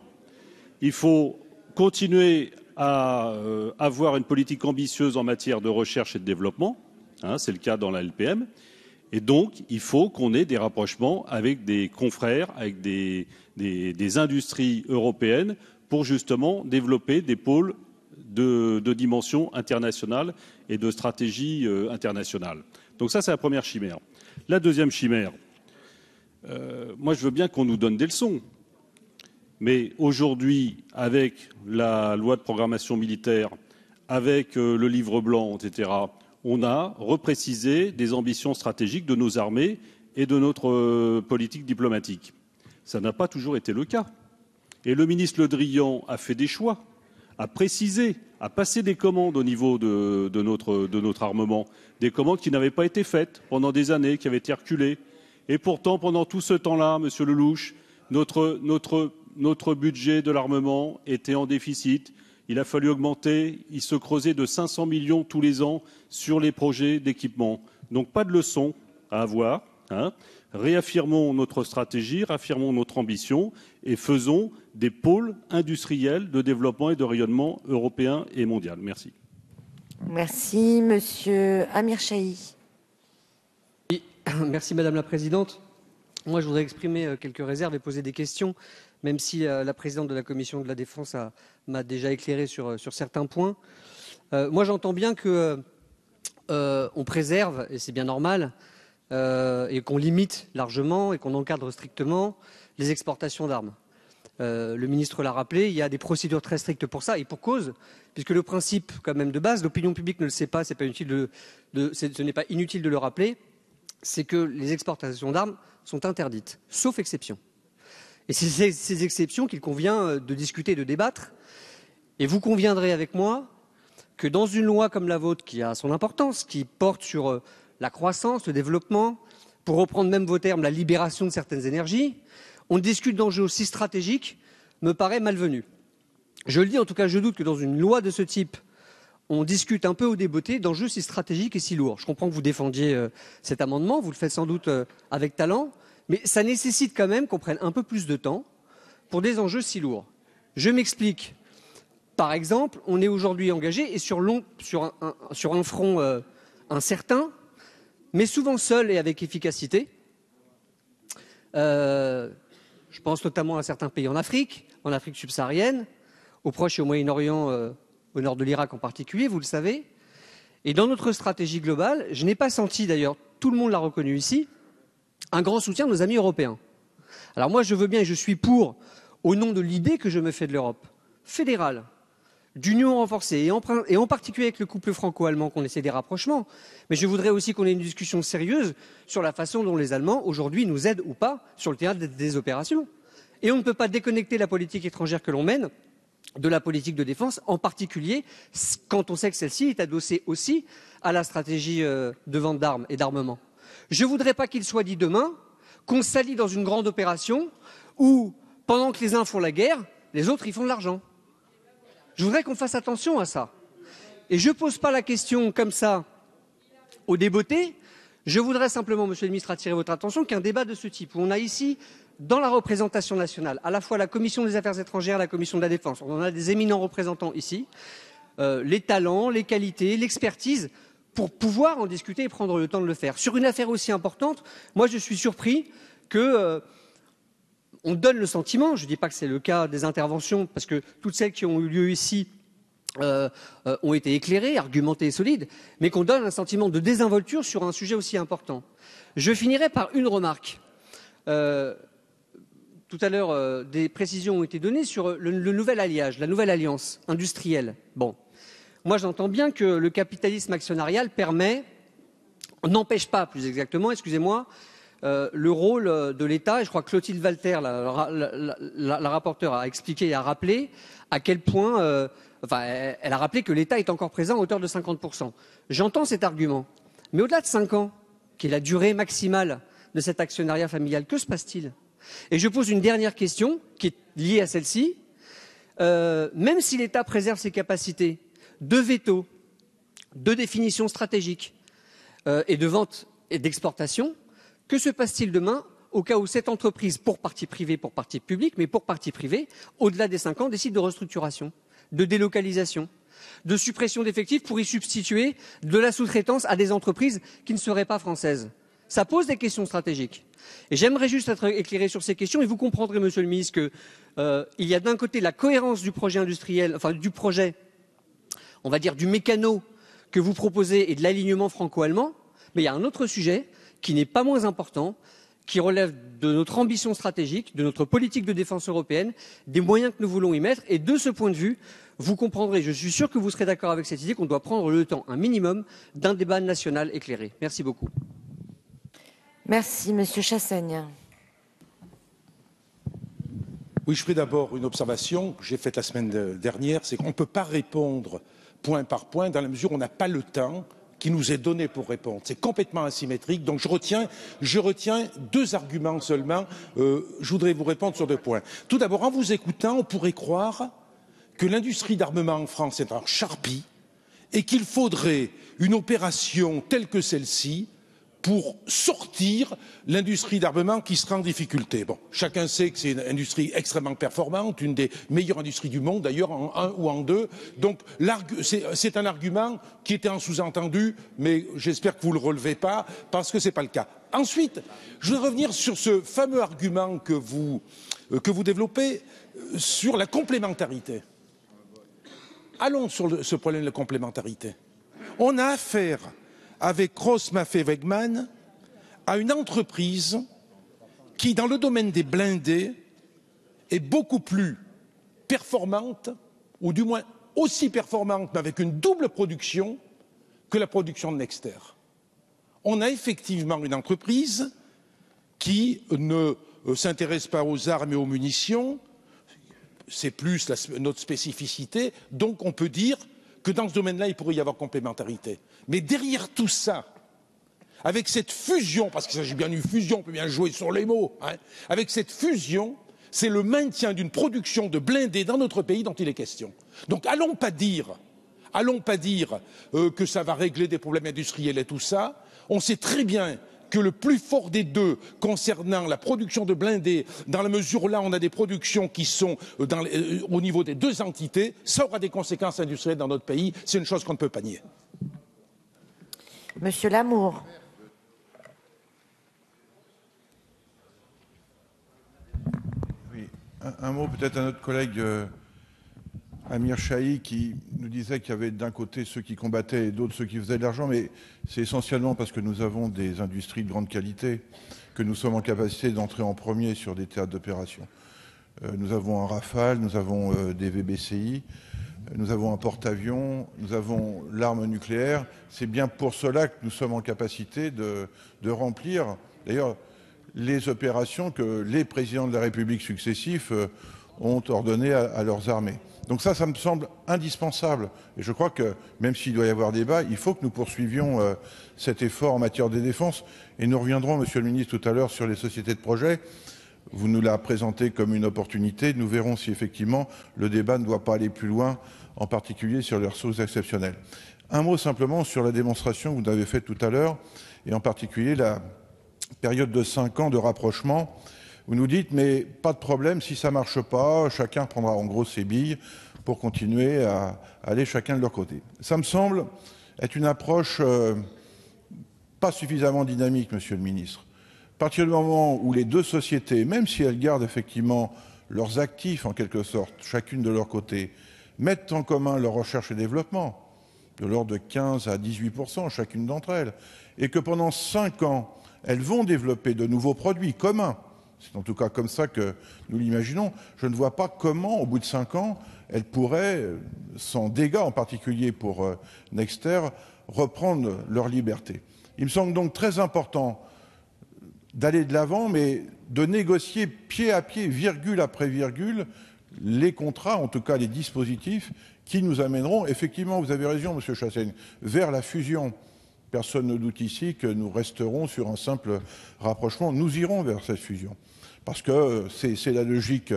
il faut continuer à euh, avoir une politique ambitieuse en matière de recherche et de développement. Hein, c'est le cas dans la LPM. Et donc, il faut qu'on ait des rapprochements avec des confrères, avec des, industries européennes pour justement développer des pôles de, dimension internationale et de stratégie euh, internationale. Donc ça, c'est la première chimère. La deuxième chimère, euh, moi, je veux bien qu'on nous donne des leçons. Mais aujourd'hui, avec la loi de programmation militaire, avec euh, le livre blanc, etc., on a reprécisé des ambitions stratégiques de nos armées et de notre euh, politique diplomatique. Ça n'a pas toujours été le cas. Et le ministre Le Drian a fait des choix, a précisé, a passé des commandes au niveau de, notre, de notre, armement, des commandes qui n'avaient pas été faites pendant des années, qui avaient été reculées. Et pourtant, pendant tout ce temps-là, Monsieur Lelouch, notre, budget de l'armement était en déficit. Il a fallu augmenter. Il se creusait de 500 millions tous les ans sur les projets d'équipement. Donc pas de leçon à avoir. Hein. Réaffirmons notre stratégie, réaffirmons notre ambition et faisons des pôles industriels de développement et de rayonnement européen et mondial. Merci. Merci, Monsieur Amir Chahi. Merci, Madame la Présidente. Moi, je voudrais exprimer euh, quelques réserves et poser des questions même si euh, la présidente de la commission de la défense m'a déjà éclairé sur, euh, certains points. Euh, moi, j'entends bien qu'on préserve, et c'est bien normal, et qu'on limite largement et qu'on encadre strictement les exportations d'armes. le ministre l'a rappelé, il y a des procédures très strictes pour ça, et pour cause, puisque le principe, quand même de base, l'opinion publique ne le sait pas, ce n'est pas inutile de le rappeler, c'est que les exportations d'armes sont interdites, sauf exception. Et c'est ces, exceptions qu'il convient euh, de discuter, de débattre. Et vous conviendrez avec moi que dans une loi comme la vôtre, qui a son importance, qui porte sur euh, la croissance, le développement, pour reprendre même vos termes, la libération de certaines énergies, on discute d'enjeux aussi stratégiques, me paraît malvenu. Je le dis, en tout cas, je doute que dans une loi de ce type, on discute un peu au débeauté d'enjeux si stratégiques et si lourds. Je comprends que vous défendiez euh, cet amendement, vous le faites sans doute avec talent, mais ça nécessite quand même qu'on prenne un peu plus de temps pour des enjeux si lourds. Je m'explique. Par exemple, on est aujourd'hui engagé et sur, un, front euh, incertain, mais souvent seul et avec efficacité. Euh, je pense notamment à certains pays en Afrique, en Afrique subsaharienne, au Proche et au Moyen-Orient, euh, au nord de l'Irak en particulier, vous le savez. Et dans notre stratégie globale, je n'ai pas senti d'ailleurs, tout le monde l'a reconnu ici, un grand soutien de nos amis européens. Alors moi, je veux bien et je suis pour, au nom de l'idée que je me fais de l'Europe fédérale, d'union renforcée, et en, particulier avec le couple franco-allemand, qu'on essaie des rapprochements. Mais je voudrais aussi qu'on ait une discussion sérieuse sur la façon dont les Allemands, aujourd'hui, nous aident ou pas sur le théâtre des opérations. Et on ne peut pas déconnecter la politique étrangère que l'on mène de la politique de défense, en particulier quand on sait que celle-ci est adossée aussi à la stratégie euh, de vente d'armes et d'armement. Je ne voudrais pas qu'il soit dit demain qu'on s'allie dans une grande opération où, pendant que les uns font la guerre, les autres ils font de l'argent. Je voudrais qu'on fasse attention à ça. Et je ne pose pas la question comme ça au débeauté. Je voudrais simplement, Monsieur le ministre, attirer votre attention qu'un débat de ce type, où on a ici, dans la représentation nationale, à la fois la Commission des affaires étrangères, la Commission de la défense, on a des éminents représentants ici, euh, les talents, les qualités, l'expertise, pour pouvoir en discuter et prendre le temps de le faire. Sur une affaire aussi importante, moi je suis surpris que euh, on donne le sentiment, je ne dis pas que c'est le cas des interventions, parce que toutes celles qui ont eu lieu ici euh, ont été éclairées, argumentées et solides, mais qu'on donne un sentiment de désinvolture sur un sujet aussi important. Je finirai par une remarque. Tout à l'heure, des précisions ont été données sur le, le, nouvel alliage, la nouvelle alliance industrielle. Bon, moi j'entends bien que le capitalisme actionnarial permet, n'empêche pas plus exactement, excusez-moi, euh, le rôle euh, de l'État, et je crois que Clotilde Walter, la, rapporteure, a expliqué et a rappelé à quel point, euh, enfin, elle a rappelé que l'État est encore présent à hauteur de 50%. J'entends cet argument. Mais au-delà de 5 ans, qui est la durée maximale de cet actionnariat familial, que se passe-t-il? Et je pose une dernière question qui est liée à celle-ci. Euh, même si l'État préserve ses capacités de veto, de définition stratégique euh, et de vente et d'exportation, que se passe-t-il demain au cas où cette entreprise, pour partie privée, pour partie publique, mais pour partie privée, au-delà des cinq ans, décide de restructuration, de délocalisation, de suppression d'effectifs pour y substituer de la sous-traitance à des entreprises qui ne seraient pas françaises? Ça pose des questions stratégiques. Et j'aimerais juste être éclairé sur ces questions et vous comprendrez, Monsieur le Ministre, qu'il euh, y a d'un côté la cohérence du projet industriel, enfin du projet, on va dire du mécano que vous proposez et de l'alignement franco-allemand, mais il y a un autre sujet, qui n'est pas moins important, qui relève de notre ambition stratégique, de notre politique de défense européenne, des moyens que nous voulons y mettre. Et de ce point de vue, vous comprendrez, je suis sûr que vous serez d'accord avec cette idée, qu'on doit prendre le temps, un minimum, d'un débat national éclairé. Merci beaucoup. Merci, Monsieur Chassaigne. Oui, je ferai d'abord une observation que j'ai faite la semaine dernière, c'est qu'on ne peut pas répondre point par point dans la mesure où on n'a pas le temps qui nous est donné pour répondre. C'est complètement asymétrique. Donc je retiens, deux arguments seulement. Euh, je voudrais vous répondre sur deux points. Tout d'abord, en vous écoutant, on pourrait croire que l'industrie d'armement en France est en charpie et qu'il faudrait une opération telle que celle-ci pour sortir l'industrie d'armement qui sera en difficulté. Bon, chacun sait que c'est une industrie extrêmement performante, une des meilleures industries du monde, d'ailleurs en un ou en deux. Donc c'est un argument qui était en sous-entendu, mais j'espère que vous ne le relevez pas, parce que ce n'est pas le cas. Ensuite, je voudrais revenir sur ce fameux argument que vous, euh, que vous développez euh, sur la complémentarité. Allons sur ce problème de la complémentarité. On a affaire avec Ross Maffei Wegman à une entreprise qui, dans le domaine des blindés, est beaucoup plus performante, ou du moins aussi performante, mais avec une double production, que la production de Nexter. On a effectivement une entreprise qui ne euh, s'intéresse pas aux armes et aux munitions, c'est plus notre spécificité, donc on peut dire que dans ce domaine-là, il pourrait y avoir complémentarité. Mais derrière tout ça, avec cette fusion, parce qu'il s'agit bien d'une fusion, on peut bien jouer sur les mots, hein, avec cette fusion, c'est le maintien d'une production de blindés dans notre pays dont il est question. Donc allons pas dire, allons pas dire euh, que ça va régler des problèmes industriels et tout ça. On sait très bien que le plus fort des deux concernant la production de blindés, dans la mesure où là on a des productions qui sont euh, euh, au niveau des deux entités, ça aura des conséquences industrielles dans notre pays. C'est une chose qu'on ne peut pas nier. Monsieur Lamour. Oui, un, mot peut-être à notre collègue euh, Amir Chahi qui nous disait qu'il y avait d'un côté ceux qui combattaient et d'autres ceux qui faisaient de l'argent, mais c'est essentiellement parce que nous avons des industries de grande qualité que nous sommes en capacité d'entrer en premier sur des théâtres d'opération. Euh, nous avons un Rafale, nous avons euh, des VBCI, nous avons un porte-avions, nous avons l'arme nucléaire. C'est bien pour cela que nous sommes en capacité de, remplir, d'ailleurs, les opérations que les présidents de la République successifs euh, ont ordonné à, à leurs armées. Donc ça, ça me semble indispensable. Et je crois que, même s'il doit y avoir débat, il faut que nous poursuivions euh, cet effort en matière de défense. Et nous reviendrons, Monsieur le Ministre, tout à l'heure sur les sociétés de projet. Vous nous l'avez présenté comme une opportunité. Nous verrons si effectivement le débat ne doit pas aller plus loin, en particulier sur les ressources exceptionnelles. Un mot simplement sur la démonstration que vous avez faite tout à l'heure, et en particulier la période de cinq ans de rapprochement. Vous nous dites, mais pas de problème, si ça ne marche pas, chacun prendra en gros ses billes pour continuer à aller chacun de leur côté. Ça me semble être une approche euh, pas suffisamment dynamique, Monsieur le Ministre. À partir du moment où les deux sociétés, même si elles gardent effectivement leurs actifs en quelque sorte, chacune de leur côté, mettent en commun leur recherche et développement, de l'ordre de 15 à 18% chacune d'entre elles, et que pendant cinq ans, elles vont développer de nouveaux produits communs, c'est en tout cas comme ça que nous l'imaginons. Je ne vois pas comment, au bout de cinq ans, elles pourraient, sans dégâts en particulier pour euh, Nexter, reprendre leur liberté. Il me semble donc très important d'aller de l'avant, mais de négocier pied à pied, virgule après virgule, les contrats, en tout cas les dispositifs, qui nous amèneront, effectivement, vous avez raison, Monsieur Chassaigne, vers la fusion. Personne ne doute ici que nous resterons sur un simple rapprochement. Nous irons vers cette fusion. Parce que c'est la logique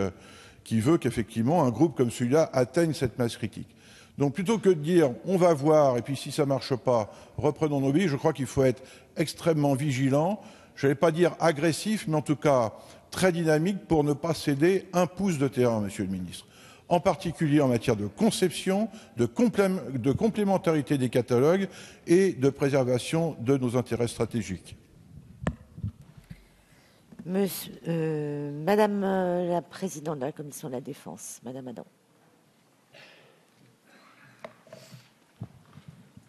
qui veut qu'effectivement un groupe comme celui-là atteigne cette masse critique. Donc plutôt que de dire on va voir et puis si ça ne marche pas, reprenons nos billes, je crois qu'il faut être extrêmement vigilant, je ne vais pas dire agressif, mais en tout cas très dynamique pour ne pas céder un pouce de terrain, Monsieur le Ministre en particulier en matière de conception, de, complémentarité des catalogues et de préservation de nos intérêts stratégiques. Euh, Madame euh, la Présidente de la Commission de la Défense, Madame Adam.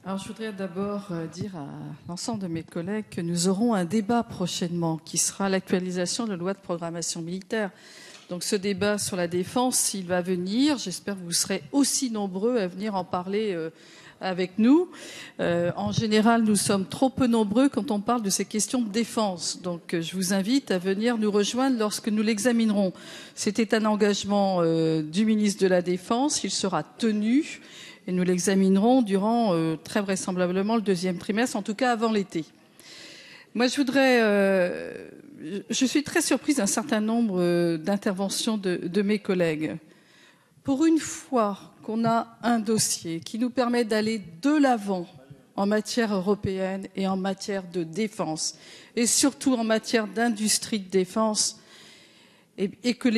Alors, je voudrais d'abord euh, dire à l'ensemble de mes collègues que nous aurons un débat prochainement qui sera l'actualisation de la loi de programmation militaire. Donc ce débat sur la défense, s'il va venir, j'espère que vous serez aussi nombreux à venir en parler avec nous. Euh, en général, nous sommes trop peu nombreux quand on parle de ces questions de défense. Donc, euh, je vous invite à venir nous rejoindre lorsque nous l'examinerons. C'était un engagement euh, du ministre de la Défense. Il sera tenu et nous l'examinerons durant très vraisemblablement le deuxième trimestre, en tout cas avant l'été. Moi, je voudrais. je suis très surprise d'un certain nombre d'interventions de, de mes collègues. Pour une fois qu'on a un dossier qui nous permet d'aller de l'avant en matière européenne et en matière de défense, et surtout en matière d'industrie de défense, et, que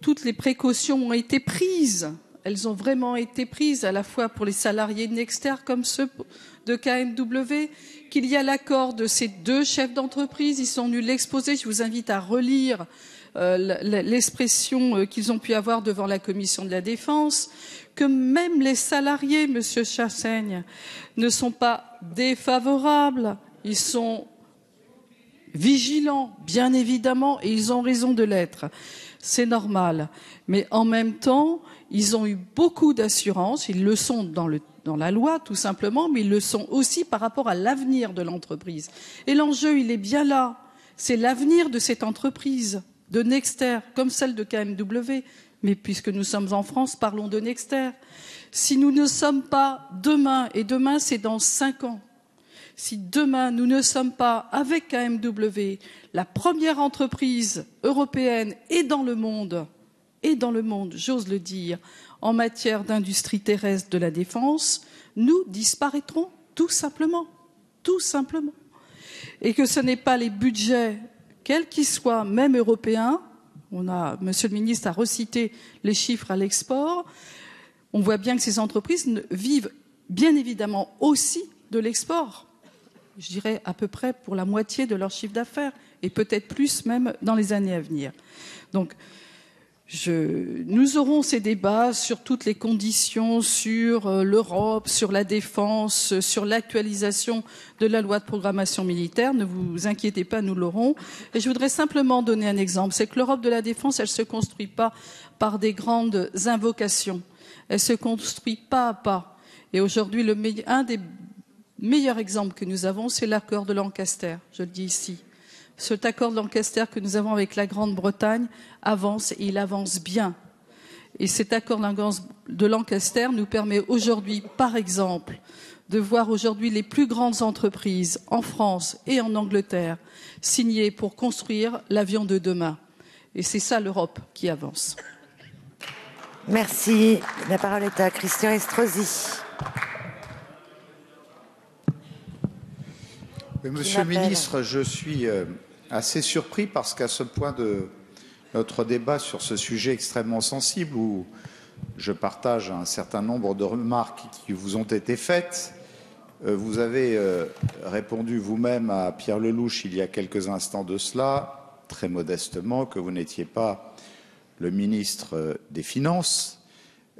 toutes les précautions ont été prises. Elles ont vraiment été prises à la fois pour les salariés de comme ceux de KMW, qu'il y a l'accord de ces deux chefs d'entreprise. Ils sont venus l'exposer. Je vous invite à relire euh, l'expression euh, qu'ils ont pu avoir devant la commission de la défense, que même les salariés, Monsieur Chassaigne, ne sont pas défavorables, ils sont vigilants, bien évidemment, et ils ont raison de l'être. C'est normal. Mais en même temps, ils ont eu beaucoup d'assurance, ils le sont dans la loi tout simplement, mais ils le sont aussi par rapport à l'avenir de l'entreprise. Et l'enjeu, il est bien là. C'est l'avenir de cette entreprise de Nexter, comme celle de KMW, mais puisque nous sommes en France, parlons de Nexter. Si nous ne sommes pas demain, et demain c'est dans cinq ans, si demain nous ne sommes pas avec KMW la première entreprise européenne et dans le monde, et dans le monde, j'ose le dire, en matière d'industrie terrestre de la défense, nous disparaîtrons tout simplement, tout simplement. Et que ce n'est pas les budgets quels qu'ils soient, même européens, on a, Monsieur le ministre a recité les chiffres à l'export, on voit bien que ces entreprises vivent bien évidemment aussi de l'export. Je dirais à peu près pour la moitié de leur chiffre d'affaires et peut-être plus même dans les années à venir. Donc, nous aurons ces débats sur toutes les conditions, sur euh, l'Europe, sur la défense, sur l'actualisation de la loi de programmation militaire. Ne vous inquiétez pas, nous l'aurons. Et je voudrais simplement donner un exemple. C'est que l'Europe de la défense, elle ne se construit pas par des grandes invocations. Elle se construit pas à pas. Et aujourd'hui, un des meilleurs exemples que nous avons, c'est l'accord de Lancaster. Je le dis ici. Cet accord de Lancaster que nous avons avec la Grande-Bretagne avance et il avance bien. Et cet accord de Lancaster nous permet aujourd'hui, par exemple, de voir aujourd'hui les plus grandes entreprises en France et en Angleterre signer pour construire l'avion de demain. Et c'est ça l'Europe qui avance. Merci. La parole est à Christian Estrosi. Monsieur le ministre, je suis euh, assez surpris parce qu'à ce point de notre débat sur ce sujet extrêmement sensible, où je partage un certain nombre de remarques qui vous ont été faites, euh, vous avez euh, répondu vous-même à Pierre Lelouch il y a quelques instants de cela, très modestement, que vous n'étiez pas le ministre des Finances.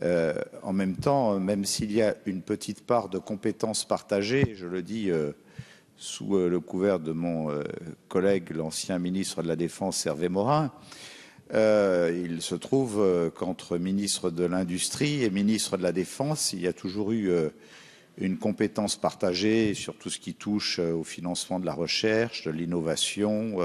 en même temps, même s'il y a une petite part de compétences partagées, je le dis sous euh, le couvert de mon euh, collègue, l'ancien ministre de la Défense, Hervé Morin. Euh, il se trouve qu'entre ministre de l'Industrie et ministre de la Défense, il y a toujours eu une compétence partagée sur tout ce qui touche au financement de la recherche, de l'innovation,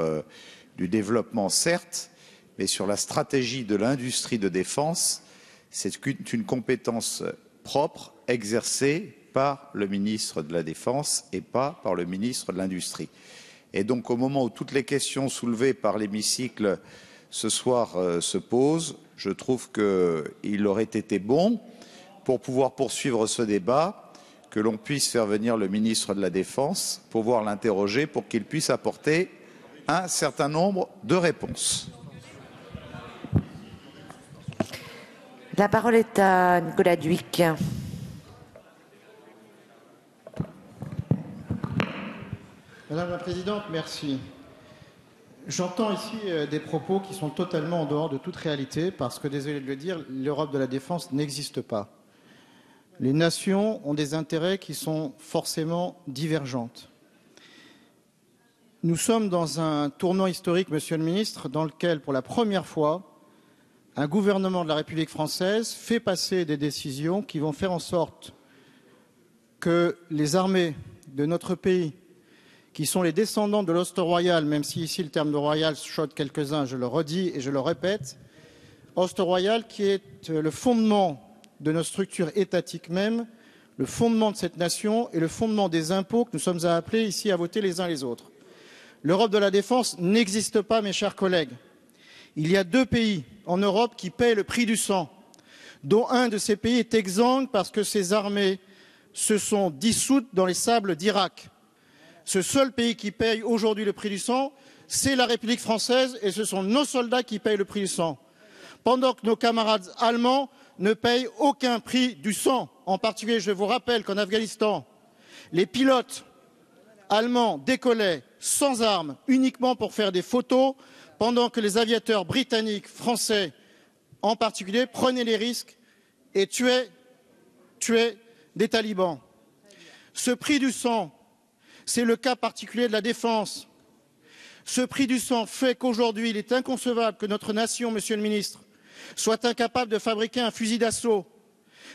du développement, certes, mais sur la stratégie de l'industrie de défense, c'est une compétence propre, exercée par le ministre de la Défense et pas par le ministre de l'Industrie. Et donc, au moment où toutes les questions soulevées par l'hémicycle ce soir euh, se posent, je trouve qu'il aurait été bon, pour pouvoir poursuivre ce débat, que l'on puisse faire venir le ministre de la Défense, pouvoir l'interroger, pour qu'il puisse apporter un certain nombre de réponses. La parole est à Nicolas Duic. Madame la Présidente, merci. J'entends ici euh, des propos qui sont totalement en dehors de toute réalité parce que, désolé de le dire, l'Europe de la défense n'existe pas. Les nations ont des intérêts qui sont forcément divergentes. Nous sommes dans un tournant historique, Monsieur le Ministre, dans lequel, pour la première fois, un gouvernement de la République française fait passer des décisions qui vont faire en sorte que les armées de notre pays qui sont les descendants de l'Ost royal, même si ici le terme de royal choque quelques-uns, je le redis et je le répète, Ost royal qui est euh, le fondement de nos structures étatiques même, le fondement de cette nation et le fondement des impôts que nous sommes appelés ici à voter les uns les autres. L'Europe de la défense n'existe pas, mes chers collègues. Il y a deux pays en Europe qui paient le prix du sang, dont un de ces pays est exsangue parce que ses armées se sont dissoutes dans les sables d'Irak. Ce seul pays qui paye aujourd'hui le prix du sang, c'est la République française et ce sont nos soldats qui payent le prix du sang. Pendant que nos camarades allemands ne payent aucun prix du sang. En particulier, je vous rappelle qu'en Afghanistan, les pilotes allemands décollaient sans armes, uniquement pour faire des photos, pendant que les aviateurs britanniques, français en particulier, prenaient les risques et tuaient, tuaient des talibans. Ce prix du sang c'est le cas particulier de la défense. Ce prix du sang fait qu'aujourd'hui, il est inconcevable que notre nation, Monsieur le Ministre, soit incapable de fabriquer un fusil d'assaut.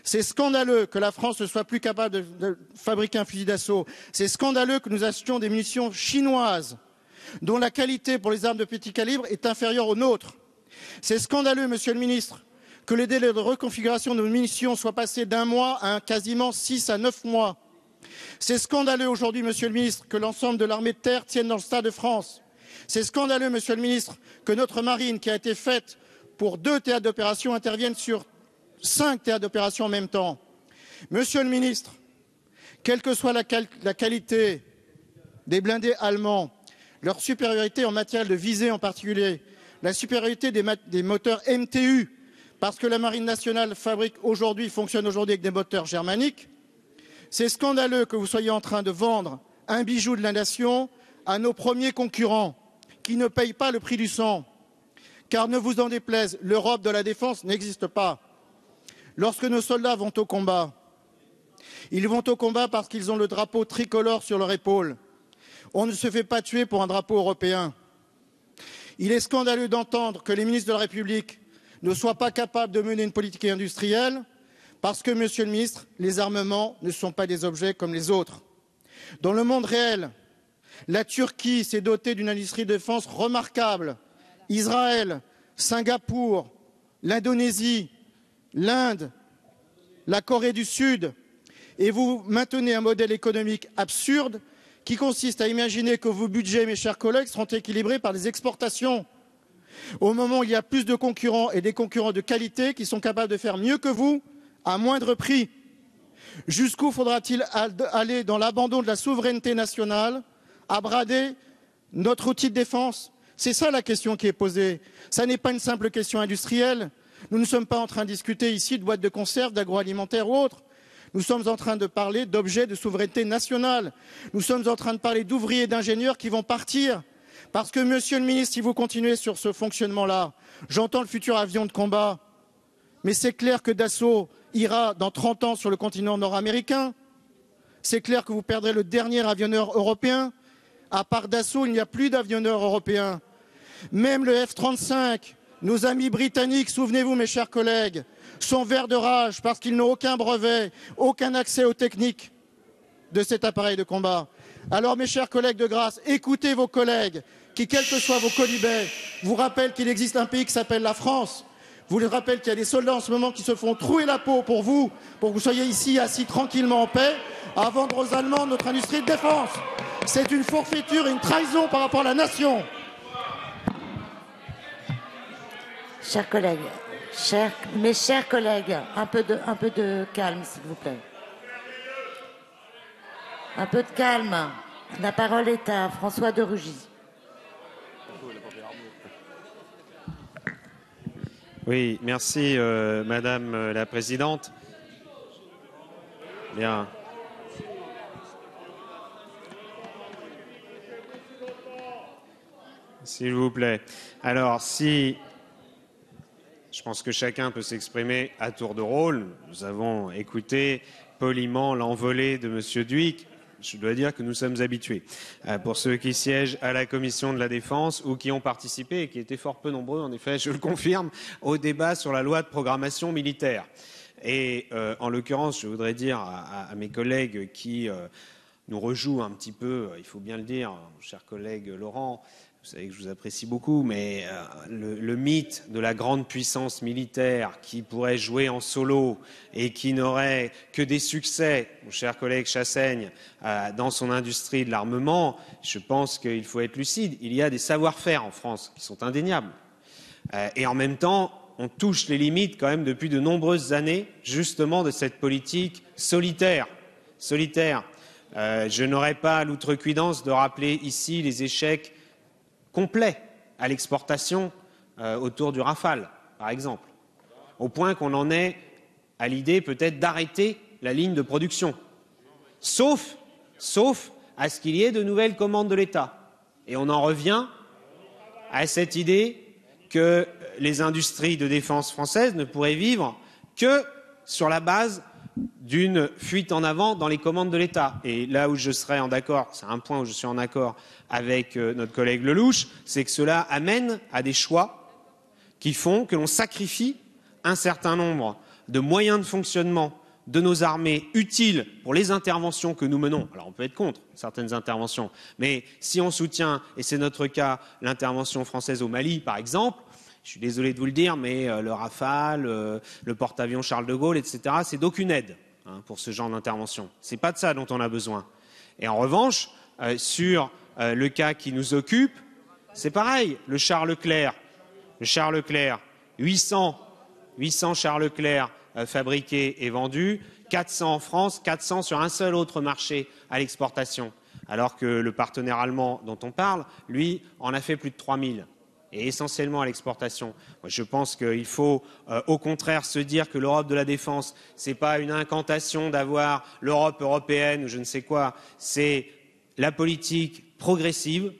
C'est scandaleux que la France ne soit plus capable de, fabriquer un fusil d'assaut. C'est scandaleux que nous achetions des munitions chinoises dont la qualité pour les armes de petit calibre est inférieure aux nôtres. C'est scandaleux, Monsieur le Ministre, que les délais de reconfiguration de nos munitions soient passés d'un mois à quasiment six à neuf mois. C'est scandaleux aujourd'hui, Monsieur le Ministre, que l'ensemble de l'armée de terre tienne dans le Stade de France. C'est scandaleux, Monsieur le Ministre, que notre marine, qui a été faite pour deux théâtres d'opération, intervienne sur cinq théâtres d'opération en même temps. Monsieur le Ministre, quelle que soit la, qualité des blindés allemands, leur supériorité en matière de visée en particulier, la supériorité des, des moteurs MTU, parce que la marine nationale fabrique aujourd'hui, fonctionne aujourd'hui avec des moteurs germaniques, c'est scandaleux que vous soyez en train de vendre un bijou de la nation à nos premiers concurrents qui ne payent pas le prix du sang. Car ne vous en déplaise, l'Europe de la défense n'existe pas. Lorsque nos soldats vont au combat, ils vont au combat parce qu'ils ont le drapeau tricolore sur leur épaule. On ne se fait pas tuer pour un drapeau européen. Il est scandaleux d'entendre que les ministres de la République ne soient pas capables de mener une politique industrielle parce que, Monsieur le Ministre, les armements ne sont pas des objets comme les autres. Dans le monde réel, la Turquie s'est dotée d'une industrie de défense remarquable. Israël, Singapour, l'Indonésie, l'Inde, la Corée du Sud, et vous maintenez un modèle économique absurde qui consiste à imaginer que vos budgets, mes chers collègues, seront équilibrés par les exportations. Au moment où il y a plus de concurrents et des concurrents de qualité qui sont capables de faire mieux que vous à moindre prix. Jusqu'où faudra-t-il aller dans l'abandon de la souveraineté nationale, à brader notre outil de défense? C'est ça la question qui est posée. Ce n'est pas une simple question industrielle. Nous ne sommes pas en train de discuter ici de boîtes de conserve, d'agroalimentaire ou autre. Nous sommes en train de parler d'objets de souveraineté nationale. Nous sommes en train de parler d'ouvriers et d'ingénieurs qui vont partir. Parce que, monsieur le ministre, si vous continuez sur ce fonctionnement-là, j'entends le futur avion de combat, mais c'est clair que Dassault ira dans 30 ans sur le continent nord-américain. C'est clair que vous perdrez le dernier avionneur européen. À part Dassault, il n'y a plus d'avionneurs européens. Même le F-35, nos amis britanniques, souvenez-vous, mes chers collègues, sont verts de rage parce qu'ils n'ont aucun brevet, aucun accès aux techniques de cet appareil de combat. Alors, mes chers collègues de grâce, écoutez vos collègues qui, quels que soient vos colibets, vous rappellent qu'il existe un pays qui s'appelle la France. Vous les rappelle qu'il y a des soldats en ce moment qui se font trouer la peau pour vous, pour que vous soyez ici assis tranquillement en paix, à vendre aux Allemands notre industrie de défense. C'est une forfaiture une trahison par rapport à la nation. Chers collègues, mes chers collègues, un peu de calme, s'il vous plaît. Un peu de calme. La parole est à François de Rugy. Oui, merci euh, Madame la Présidente. Bien. S'il vous plaît. Alors, si je pense que chacun peut s'exprimer à tour de rôle, nous avons écouté poliment l'envolée de M. Duic. Je dois dire que nous sommes habitués. Euh, pour ceux qui siègent à la commission de la défense ou qui ont participé, et qui étaient fort peu nombreux, en effet, je le confirme, au débat sur la loi de programmation militaire. Et euh, en l'occurrence, je voudrais dire à, mes collègues qui euh, nous rejouent un petit peu, il faut bien le dire, cher collègue Laurent, vous savez que je vous apprécie beaucoup, mais euh, le, mythe de la grande puissance militaire qui pourrait jouer en solo et qui n'aurait que des succès, mon cher collègue Chassaigne, euh, dans son industrie de l'armement, je pense qu'il faut être lucide. Il y a des savoir-faire en France qui sont indéniables. Euh, et en même temps, on touche les limites quand même depuis de nombreuses années, justement, de cette politique solitaire. Solitaire. Je n'aurais pas l'outrecuidance de rappeler ici les échecs complet à l'exportation euh, autour du Rafale, par exemple, au point qu'on en est à l'idée peut-être d'arrêter la ligne de production, sauf, sauf à ce qu'il y ait de nouvelles commandes de l'État. Et on en revient à cette idée que les industries de défense françaises ne pourraient vivre que sur la base d'une fuite en avant dans les commandes de l'État. Et là où je serais en accord, c'est un point où je suis en accord avec euh, notre collègue Lelouch, c'est que cela amène à des choix qui font que l'on sacrifie un certain nombre de moyens de fonctionnement de nos armées utiles pour les interventions que nous menons. Alors on peut être contre certaines interventions, mais si on soutient, et c'est notre cas, l'intervention française au Mali, par exemple, je suis désolé de vous le dire, mais euh, le Rafale, euh, le porte-avions Charles de Gaulle, etc., c'est d'aucune aide hein, pour ce genre d'intervention. Ce n'est pas de ça dont on a besoin. Et en revanche, euh, sur le cas qui nous occupe, c'est pareil. Le Charles Leclerc, le Charles Leclerc, 800, 800 Charles Leclerc fabriqués et vendus, 400 en France, 400 sur un seul autre marché à l'exportation. Alors que le partenaire allemand dont on parle, lui, en a fait plus de 3000 et essentiellement à l'exportation. Je pense qu'il faut euh, au contraire se dire que l'Europe de la défense, ce n'est pas une incantation d'avoir l'Europe européenne ou je ne sais quoi, c'est la politique progressive,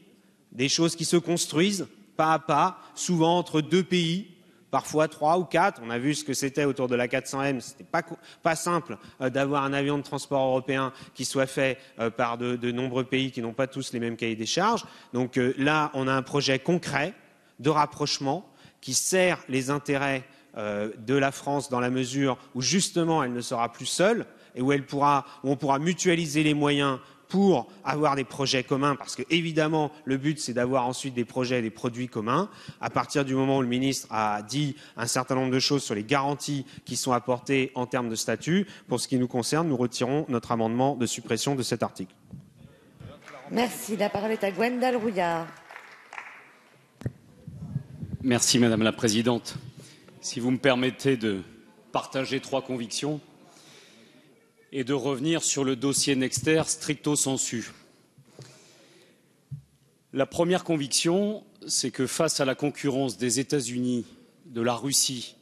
des choses qui se construisent pas à pas, souvent entre deux pays, parfois trois ou quatre. On a vu ce que c'était autour de la 400M. C'était pas, pas simple euh, d'avoir un avion de transport européen qui soit fait euh, par de, nombreux pays qui n'ont pas tous les mêmes cahiers des charges. Donc là, on a un projet concret de rapprochement qui sert les intérêts euh, de la France dans la mesure où justement elle ne sera plus seule et où, elle pourra, on pourra mutualiser les moyens pour avoir des projets communs, parce que évidemment le but c'est d'avoir ensuite des projets et des produits communs. À partir du moment où le ministre a dit un certain nombre de choses sur les garanties qui sont apportées en termes de statut, pour ce qui nous concerne, nous retirons notre amendement de suppression de cet article. Merci. La parole est à Gwendal Rouillard. Merci Madame la Présidente. Si vous me permettez de partager trois convictions et de revenir sur le dossier Nexter stricto sensu. La première conviction, c'est que face à la concurrence des États-Unis, de la Russie,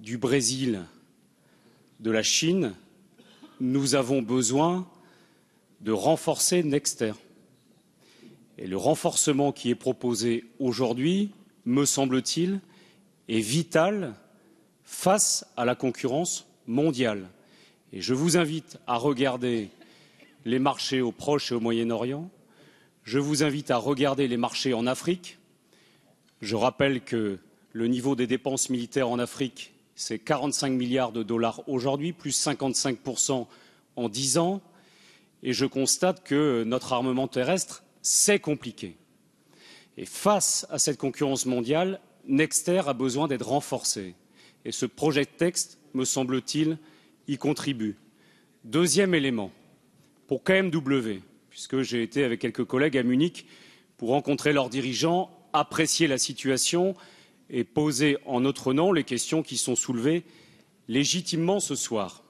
du Brésil, de la Chine, nous avons besoin de renforcer Nexter. Et le renforcement qui est proposé aujourd'hui, me semble-t-il, est vital face à la concurrence mondiale. Et je vous invite à regarder les marchés au Proche et au Moyen-Orient. Je vous invite à regarder les marchés en Afrique. Je rappelle que le niveau des dépenses militaires en Afrique, c'est 45 milliards de dollars aujourd'hui, plus 55 en dix ans. Et je constate que notre armement terrestre, c'est compliqué. Face à cette concurrence mondiale, Nexter a besoin d'être renforcé. Et ce projet de texte, me semble-t-il, y contribue. Deuxième élément, pour KMW, puisque j'ai été avec quelques collègues à Munich pour rencontrer leurs dirigeants, apprécier la situation et poser en notre nom les questions qui sont soulevées légitimement ce soir.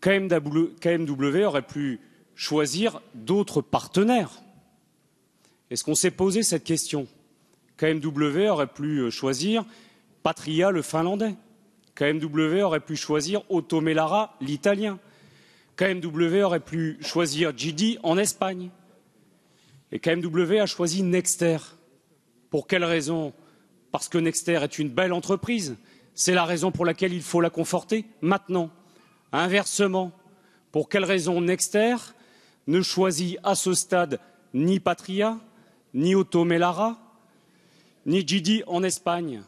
KMW aurait pu choisir d'autres partenaires. Est-ce qu'on s'est posé cette question? KMW aurait pu choisir Patria, le finlandais. KMW aurait pu choisir Otto Melara, l'italien. KMW aurait pu choisir GD en Espagne. Et KMW a choisi Nexter. Pour quelle raison? Parce que Nexter est une belle entreprise. C'est la raison pour laquelle il faut la conforter maintenant. Inversement, pour quelle raison Nexter ne choisit à ce stade ni Patria, ni Otto Melara, ni GD en Espagne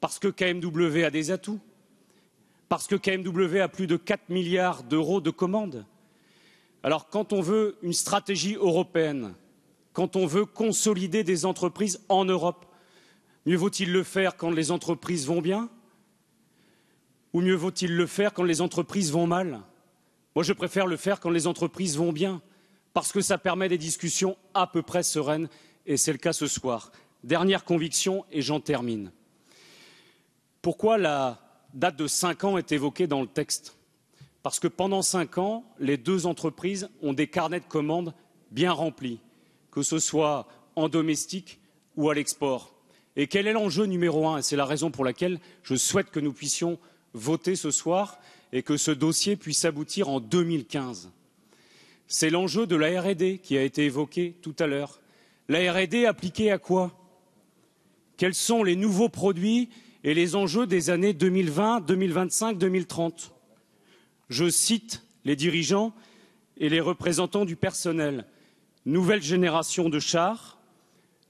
Parce que KMW a des atouts parce que KMW a plus de 4 milliards d'euros de commandes. Alors quand on veut une stratégie européenne, quand on veut consolider des entreprises en Europe, mieux vaut-il le faire quand les entreprises vont bien ou mieux vaut-il le faire quand les entreprises vont mal? Moi, je préfère le faire quand les entreprises vont bien, parce que ça permet des discussions à peu près sereines, et c'est le cas ce soir. Dernière conviction, et j'en termine. Pourquoi la date de cinq ans est évoquée dans le texte? Parce que pendant cinq ans, les deux entreprises ont des carnets de commandes bien remplis, que ce soit en domestique ou à l'export. Et quel est l'enjeu numéro un? C'est la raison pour laquelle je souhaite que nous puissions voter ce soir et que ce dossier puisse aboutir en 2015. C'est l'enjeu de la R&D qui a été évoqué tout à l'heure. La R&D appliquée à quoi? Quels sont les nouveaux produits et les enjeux des années 2020, 2025, 2030. Je cite les dirigeants et les représentants du personnel. Nouvelle génération de chars,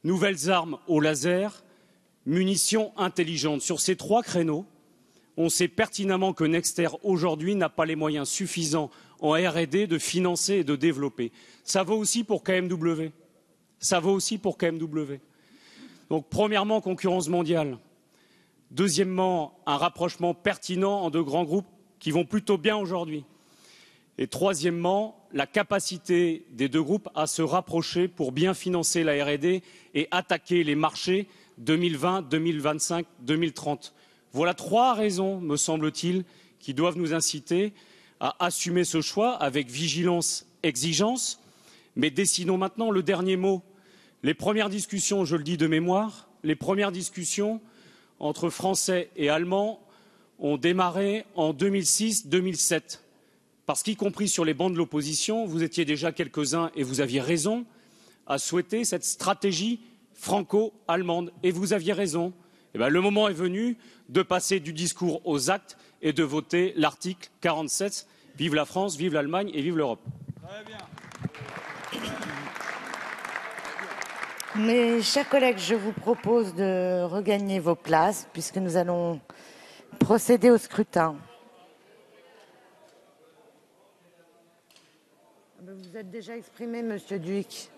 nouvelles armes au laser, munitions intelligentes. Sur ces trois créneaux, on sait pertinemment que Nexter aujourd'hui n'a pas les moyens suffisants en R&D de financer et de développer. Ça vaut aussi pour KMW. Ça vaut aussi pour KMW. Donc, premièrement, concurrence mondiale. Deuxièmement, un rapprochement pertinent en deux grands groupes qui vont plutôt bien aujourd'hui. Et troisièmement, la capacité des deux groupes à se rapprocher pour bien financer la R&D et attaquer les marchés 2020, 2025, 2030. Voilà trois raisons, me semble-t-il, qui doivent nous inciter à assumer ce choix avec vigilance, exigence. Mais décidons maintenant le dernier mot. Les premières discussions, je le dis de mémoire, les premières discussions entre Français et Allemands ont démarré en 2006-2007. Parce qu'y compris sur les bancs de l'opposition, vous étiez déjà quelques-uns, et vous aviez raison, à souhaiter cette stratégie franco-allemande. Et vous aviez raison. Eh bien, le moment est venu de passer du discours aux actes et de voter l'article 47. Vive la France, vive l'Allemagne et vive l'Europe. Mes chers collègues, je vous propose de regagner vos places puisque nous allons procéder au scrutin. Vous êtes déjà exprimé, Monsieur Duc.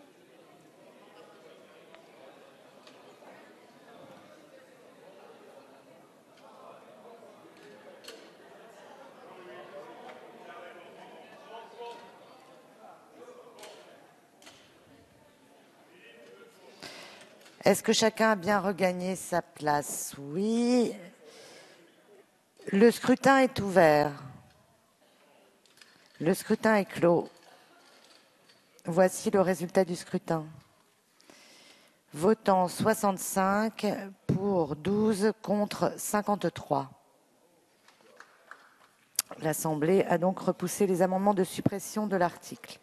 Est-ce que chacun a bien regagné sa place? Oui. Le scrutin est ouvert. Le scrutin est clos. Voici le résultat du scrutin. Votant 65 pour 12 contre 53. L'Assemblée a donc repoussé les amendements de suppression de l'article.